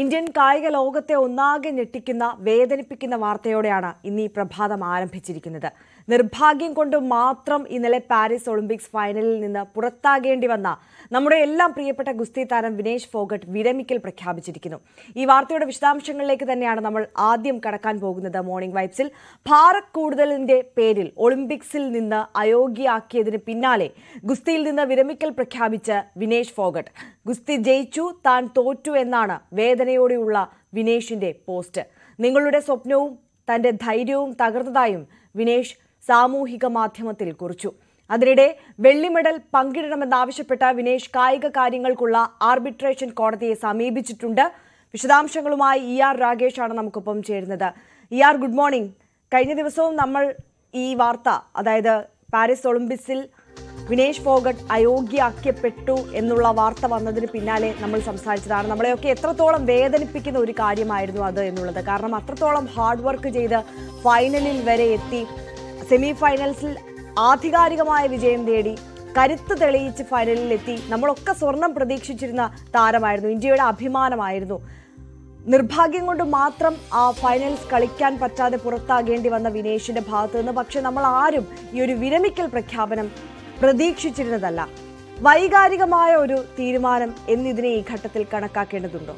Indian കായിക ലോകത്തെ ഒന്നാകെ ഞെട്ടിക്കുന്ന വേദനിപ്പിക്കുന്ന വാർത്തയോടെയാണ് ഇന്ന് ഈ പ്രഭാതം ആരംഭിച്ചിരിക്കുന്നത്. നിർഭാഗ്യം കൊണ്ട് മാത്രം ഇന്നലെ പാരീസ് ഒളിമ്പിക്സ് ഫൈനലിൽ നിന്ന് പുറത്താകേണ്ടി വന്ന നമ്മുടെ എല്ലാം പ്രിയപ്പെട്ട ഗുസ്തി താരം വിനേഷ് ഫോഗട്ട് വിരമിക്കൽ പ്രഖ്യാപിച്ചിരിക്കുന്നു. ഈ വാർത്തയുടെ വിശദാംശങ്ങളിലേക്ക് തന്നെയാണ് നമ്മൾ ആദ്യം കടക്കാൻ പോകുന്നത് മോർണിംഗ് വൈബ്സിൽ. ഭാരത് കൂടുതലിന്റെ പേരിൽ ഒളിമ്പിക്സിൽ നിന്ന് അയോഗ്യയാക്കിയതിന് പിന്നാലെ ഗുസ്തിയിൽ നിന്ന് വിരമിക്കൽ പ്രഖ്യാപിച്ച് വിനേഷ് ഫോഗട്ട്. ഗുസ്തി ജയിച്ചു താൻ തോറ്റു എന്നാണ് വേദനയോടെയുള്ള വിനേഷിന്റെ പോസ്റ്റ്. നിങ്ങളുടെ സ്വപ്നവും തന്റെ ധൈര്യവും തകർന്നതായും വിനേഷ് സാമൂഹിക മാധ്യമത്തിൽ കുറിച്ചു. അതിനിടെ വെള്ളി മെഡൽ പങ്കിടണമെന്നാവശ്യപ്പെട്ട വിനേഷ് കായിക കാര്യങ്ങൾക്കുള്ള ആർബിട്രേഷൻ കോടതിയെ സമീപിച്ചിട്ടുണ്ട്. വിശദാംശങ്ങളുമായി ഇ ആർ രാകേഷാണ് നമുക്കൊപ്പം ചേരുന്നത്. E R good morning. കഴിഞ്ഞ ദിവസവും നമ്മൾ ഈ വാർത്ത അതായത് പാരീസ് ഒളിമ്പിക്സിൽ വിനേഷ് ഫോഗട്ട് അയോഗ്യയാക്കപ്പെട്ടു എന്നുള്ള വാർത്ത വന്നതിന് പിന്നാലെ നമ്മൾ സംസാരിച്ചതാണ്. നമ്മളെയൊക്കെ എത്രത്തോളം വേദനിപ്പിക്കുന്ന ഒരു കാര്യമായിരുന്നു അത് എന്നുള്ളത്. കാരണം അത്രത്തോളം ഹാർഡ് വർക്ക് ചെയ്ത് ഫൈനലിൽ വരെ എത്തി. സെമി ഫൈനൽസിൽ ആധികാരികമായ വിജയം നേടി. കരുത്ത് തെളിയിച്ച് ഫൈനലിൽ എത്തി. നമ്മളൊക്കെ സ്വർണം പ്രതീക്ഷിച്ചിരുന്ന താരമായിരുന്നു. ഇന്ത്യയുടെ അഭിമാനമായിരുന്നു. നിർഭാഗ്യം കൊണ്ട് മാത്രം ആ ഫൈനൽസ് കളിക്കാൻ പറ്റാതെ പുറത്താകേണ്ടി വന്ന വിനേഷിന്റെ ഭാഗത്തു നിന്ന് പക്ഷെ നമ്മൾ ആരും ഈ ഒരു വിരമിക്കൽ പ്രഖ്യാപനം പ്രതീക്ഷിച്ചിരുന്നതല്ല. വൈകാരികമായ ഒരു തീരുമാനം എന്നിതിനെ ഈ ഘട്ടത്തിൽ കണക്കാക്കേണ്ടതുണ്ടോ?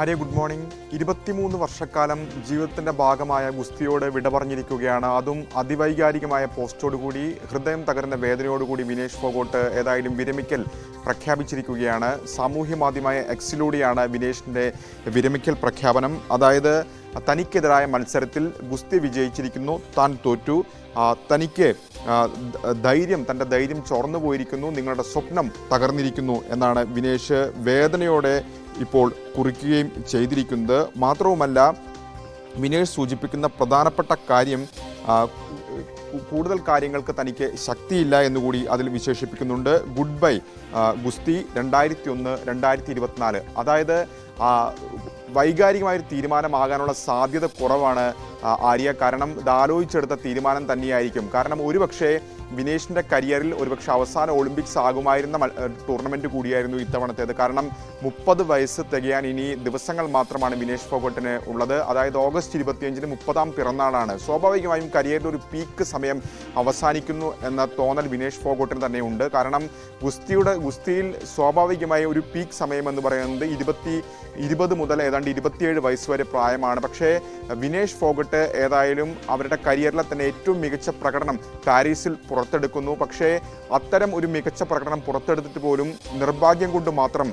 Arya good morning. ഇരുപത്തിമൂന്ന് വർഷക്കാലം ജീവിതത്തിന്റെ ഭാഗമായ ഗുസ്തിയോട് വിട പറഞ്ഞിരിക്കുകയാണ് അതും അതിവൈകാരികമായ പോസ്റ്റോടുകൂടി ഹൃദയം തകർന്ന വേദനയോടുകൂടി വിനേഷ് ഫോഗോട്ട് ഏതായാലും വിരമിക്കൽ പ്രഖ്യാപിച്ചിരിക്കുകയാണ്. സാമൂഹ്യ മാധ്യമമായ എക്സിലൂടെയാണ് വിനേഷിന്റെ വിരമിക്കൽ പ്രഖ്യാപനം. അതായത് തനിക്കെതിരായ മത്സരത്തിൽ ഗുസ്തി വിജയിച്ചിരിക്കുന്നു താൻ തോറ്റു. തനിക്ക് ധൈര്യം തന്റെ ധൈര്യം ചോർന്നു പോയിരിക്കുന്നു നിങ്ങളുടെ സ്വപ്നം തകർന്നിരിക്കുന്നു എന്നാണ് വിനേഷ് വേദനയോടെ ഇപ്പോൾ കുറിക്കുകയും ചെയ്തിരിക്കുന്നത്. മാത്രവുമല്ല വിനേഷ് സൂചിപ്പിക്കുന്ന പ്രധാനപ്പെട്ട കാര്യം കൂടുതൽ കാര്യങ്ങൾക്ക് തനിക്ക് ശക്തിയില്ല എന്നുകൂടി അതിൽ വിശേഷിപ്പിക്കുന്നുണ്ട്. ഗുഡ് ബൈ ഗുസ്തി രണ്ടായിരത്തി ഒന്ന് രണ്ടായിരത്തി ഇരുപത്തിനാല് അതായത് വൈകാരികമായ ഒരു തീരുമാനമാകാനുള്ള സാധ്യത കുറവാണ് ആര്യ. കാരണം ഇത് ആലോചിച്ചെടുത്ത തീരുമാനം തന്നെയായിരിക്കും. കാരണം ഒരുപക്ഷെ വിനേഷിന്റെ കരിയറിൽ ഒരുപക്ഷെ അവസാന ഒളിമ്പിക്സ് ആകുമായിരുന്ന ടൂർണമെന്റ് കൂടിയായിരുന്നു ഇത്തവണത്തേത്. കാരണം മുപ്പത് വയസ്സ് തികയാൻ ഇനി ദിവസങ്ങൾ മാത്രമാണ് വിനേഷ് ഫോഗട്ടിന് ഉള്ളത്. അതായത് ഓഗസ്റ്റ് ഇരുപത്തിയഞ്ചിന് മുപ്പതാം പിറന്നാളാണ്. സ്വാഭാവികമായും കരിയറിന്റെ ഒരു പീക്ക് സമയം അവസാനിക്കുന്നു എന്ന തോന്നൽ വിനേഷ് ഫോഗോട്ടിന് തന്നെ ഉണ്ട്. കാരണം ഗുസ്തിയുടെ ഗുസ്തിയിൽ സ്വാഭാവികമായ ഒരു പീക്ക് സമയം എന്ന് പറയുന്നത് ഇരുപത്തി ഇരുപത് മുതൽ ഏതാണ്ട് ഇരുപത്തിയേഴ് വയസ്സ് വരെ പ്രായമാണ്. പക്ഷേ വിനേഷ് ഫോഗട്ട് ഏതായാലും അവരുടെ കരിയറിലെ തന്നെ ഏറ്റവും മികച്ച പ്രകടനം പാരീസിൽ പുറത്തെടുക്കുന്നു. പക്ഷേ അത്തരം ഒരു മികച്ച പ്രകടനം പുറത്തെടുത്തിട്ട് പോലും നിർഭാഗ്യം കൊണ്ട് മാത്രം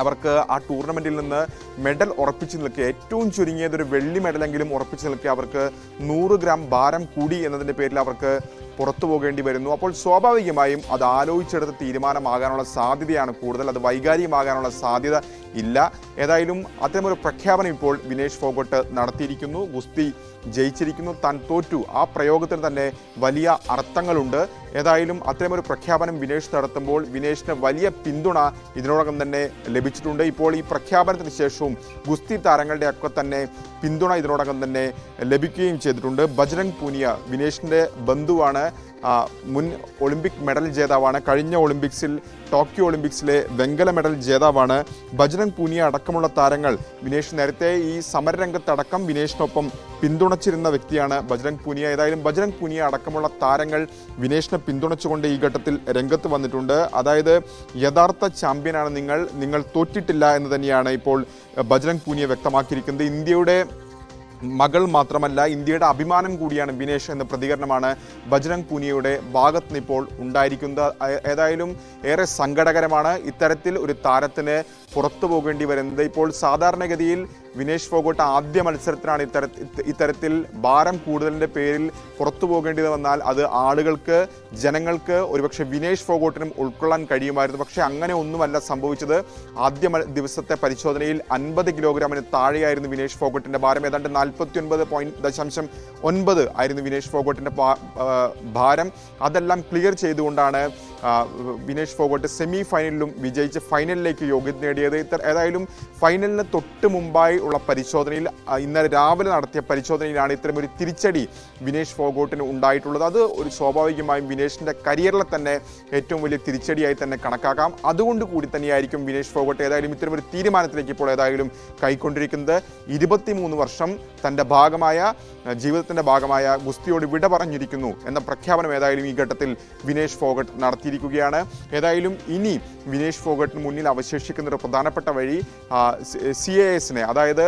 അവർക്ക് ആ ടൂർണമെന്റിൽ നിന്ന് മെഡൽ ഉറപ്പിച്ചു നിൽക്കുക ഏറ്റവും ചുരുങ്ങിയത് ഒരു വെള്ളി മെഡലെങ്കിലും ഉറപ്പിച്ചു നിൽക്കുക അവർക്ക് നൂറ് ഗ്രാം ഭാരം കൂടി എന്നതിന്റെ പേരിൽ അവർക്ക് പുറത്തു പോകേണ്ടി വരുന്നു. അപ്പോൾ സ്വാഭാവികമായും അത് ആലോചിച്ചെടുത്ത തീരുമാനമാകാനുള്ള സാധ്യതയാണ് കൂടുതൽ. അത് വൈകാരികമാകാനുള്ള സാധ്യത ഇല്ല. ഏതായാലും അത്തരമൊരു പ്രഖ്യാപനം ഇപ്പോൾ വിനേഷ് ഫോഗട്ട് നടത്തിയിരിക്കുന്നു. ഗുസ്തി ജയിച്ചിരിക്കുന്നു. താൻ തോറ്റു. ആ പ്രയോഗത്തിന് തന്നെ വലിയ അർത്ഥങ്ങളുണ്ട്. ഏതായാലും അത്തരമൊരു പ്രഖ്യാപനം വിനേഷ് നടത്തുമ്പോൾ വിനേഷിന് വലിയ പിന്തുണ ഇതിനോടകം തന്നെ ലഭിച്ചിട്ടുണ്ട്. ഇപ്പോൾ ഈ പ്രഖ്യാപനത്തിന് ശേഷവും ഗുസ്തി താരങ്ങളുടെ ഒക്കെ തന്നെ പിന്തുണ ഇതിനോടകം തന്നെ ലഭിക്കുകയും ചെയ്തിട്ടുണ്ട്. ബജ്രംഗ് പൂനിയ വിനേഷിന്റെ ബന്ധുവാണ് മുൻ ഒളിമ്പിക് മെഡൽ ജേതാവാണ് കഴിഞ്ഞ ഒളിമ്പിക്സിൽ ടോക്കിയോ ഒളിമ്പിക്സിലെ വെങ്കല മെഡൽ ജേതാവാണ് ബജ്രംഗ് പൂനിയ അടക്കമുള്ള താരങ്ങൾ. വിനേഷ് നേരത്തെ ഈ സമരരംഗത്തടക്കം വിനേഷിനൊപ്പം പിന്തുണച്ചിരുന്ന വ്യക്തിയാണ് ബജ്രംഗ് പൂനിയ. ഏതായാലും ബജ്രംഗ് പൂനിയ അടക്കമുള്ള താരങ്ങൾ വിനേഷിനെ പിന്തുണച്ചുകൊണ്ട് ഈ ഘട്ടത്തിൽ രംഗത്ത് വന്നിട്ടുണ്ട്. അതായത് യഥാർത്ഥ ചാമ്പ്യനാണ് നിങ്ങൾ നിങ്ങൾ തോറ്റിട്ടില്ല എന്ന് തന്നെയാണ് ഇപ്പോൾ ബജ്രംഗ് പൂനിയ വ്യക്തമാക്കിയിരിക്കുന്നത്. ഇന്ത്യയുടെ മകൾ മാത്രമല്ല ഇന്ത്യയുടെ അഭിമാനം കൂടിയാണ് ബിനേഷ് എന്ന പ്രതികരണമാണ് ബജ്രംഗ് പൂനിയയുടെ ഭാഗത്ത് നിന്നിപ്പോൾ ഉണ്ടായിരിക്കുന്നത്. ഏതായാലും ഏറെ സങ്കടകരമാണ് ഇത്തരത്തിൽ ഒരു താരത്തിന് പുറത്തു പോകേണ്ടി വരുന്നത്. ഇപ്പോൾ സാധാരണഗതിയിൽ വിനേഷ് ഫോഗോട്ട് ആദ്യ മത്സരത്തിനാണ് ഇത്തര ഇത്തരത്തിൽ ഭാരം കൂടുതലിന്റെ പേരിൽ പുറത്തു പോകേണ്ടി വന്നാൽ അത് ആളുകൾക്ക് ജനങ്ങൾക്ക് ഒരുപക്ഷെ വിനേഷ് ഫോഗോട്ടിനും ഉൾക്കൊള്ളാൻ കഴിയുമായിരുന്നു. പക്ഷേ അങ്ങനെ ഒന്നുമല്ല സംഭവിച്ചത്. ആദ്യ ദിവസത്തെ പരിശോധനയിൽ അൻപത് കിലോഗ്രാമിന് താഴെയായിരുന്നു വിനേഷ് ഫോഗോട്ടിന്റെ ഭാരം. ഏതാണ്ട് നാൽപ്പത്തി ഒൻപത് പോയിന്റ് ദശാംശം ഒൻപത് ആയിരുന്നു വിനേഷ് ഫോഗോട്ടിന്റെ ഭാരം. അതെല്ലാം ക്ലിയർ ചെയ്തുകൊണ്ടാണ് വിനേഷ് ഫോഗോട്ട് സെമി ഫൈനലിലും വിജയിച്ച് ഫൈനലിലേക്ക് യോഗ്യത നേടിയത്. ഇത്ര- ഏതായാലും ഫൈനലിന് തൊട്ട് മുമ്പായി ഉള്ള പരിശോധനയിൽ ഇന്നലെ രാവിലെ നടത്തിയ പരിശോധനയിലാണ് ഇത്തരം ഒരു തിരിച്ചടി വിനേഷ് ഫോഗോട്ടിന് ഉണ്ടായിട്ടുള്ളത്. അത് ഒരു സ്വാഭാവികമായും വിനേഷിന്റെ കരിയറിലെ തന്നെ ഏറ്റവും വലിയ തിരിച്ചടിയായി തന്നെ കണക്കാക്കാം. അതുകൊണ്ട് കൂടി തന്നെയായിരിക്കും വിനേഷ് ഫോഗോട്ട് ഏതായാലും ഇത്തരം ഒരു തീരുമാനത്തിലേക്ക് ഇപ്പോൾ ഏതായാലും കൈക്കൊണ്ടിരിക്കുന്നത്. ഇരുപത്തിമൂന്ന് വർഷം തന്റെ ഭാഗമായ ജീവിതത്തിന്റെ ഭാഗമായ ഗുസ്തിയോട് വിട പറഞ്ഞിരിക്കുന്നു എന്ന പ്രഖ്യാപനം ഏതായാലും ഈ ഘട്ടത്തിൽ വിനേഷ് ഫോഗട്ട് നടത്തിയിരിക്കുകയാണ് ഏതായാലും ഇനി വിനേഷ് ഫോഗട്ടിന് മുന്നിൽ അവശേഷിക്കുന്ന ഒരു പ്രധാനപ്പെട്ട വഴി സി എ എസിനെ അതായത്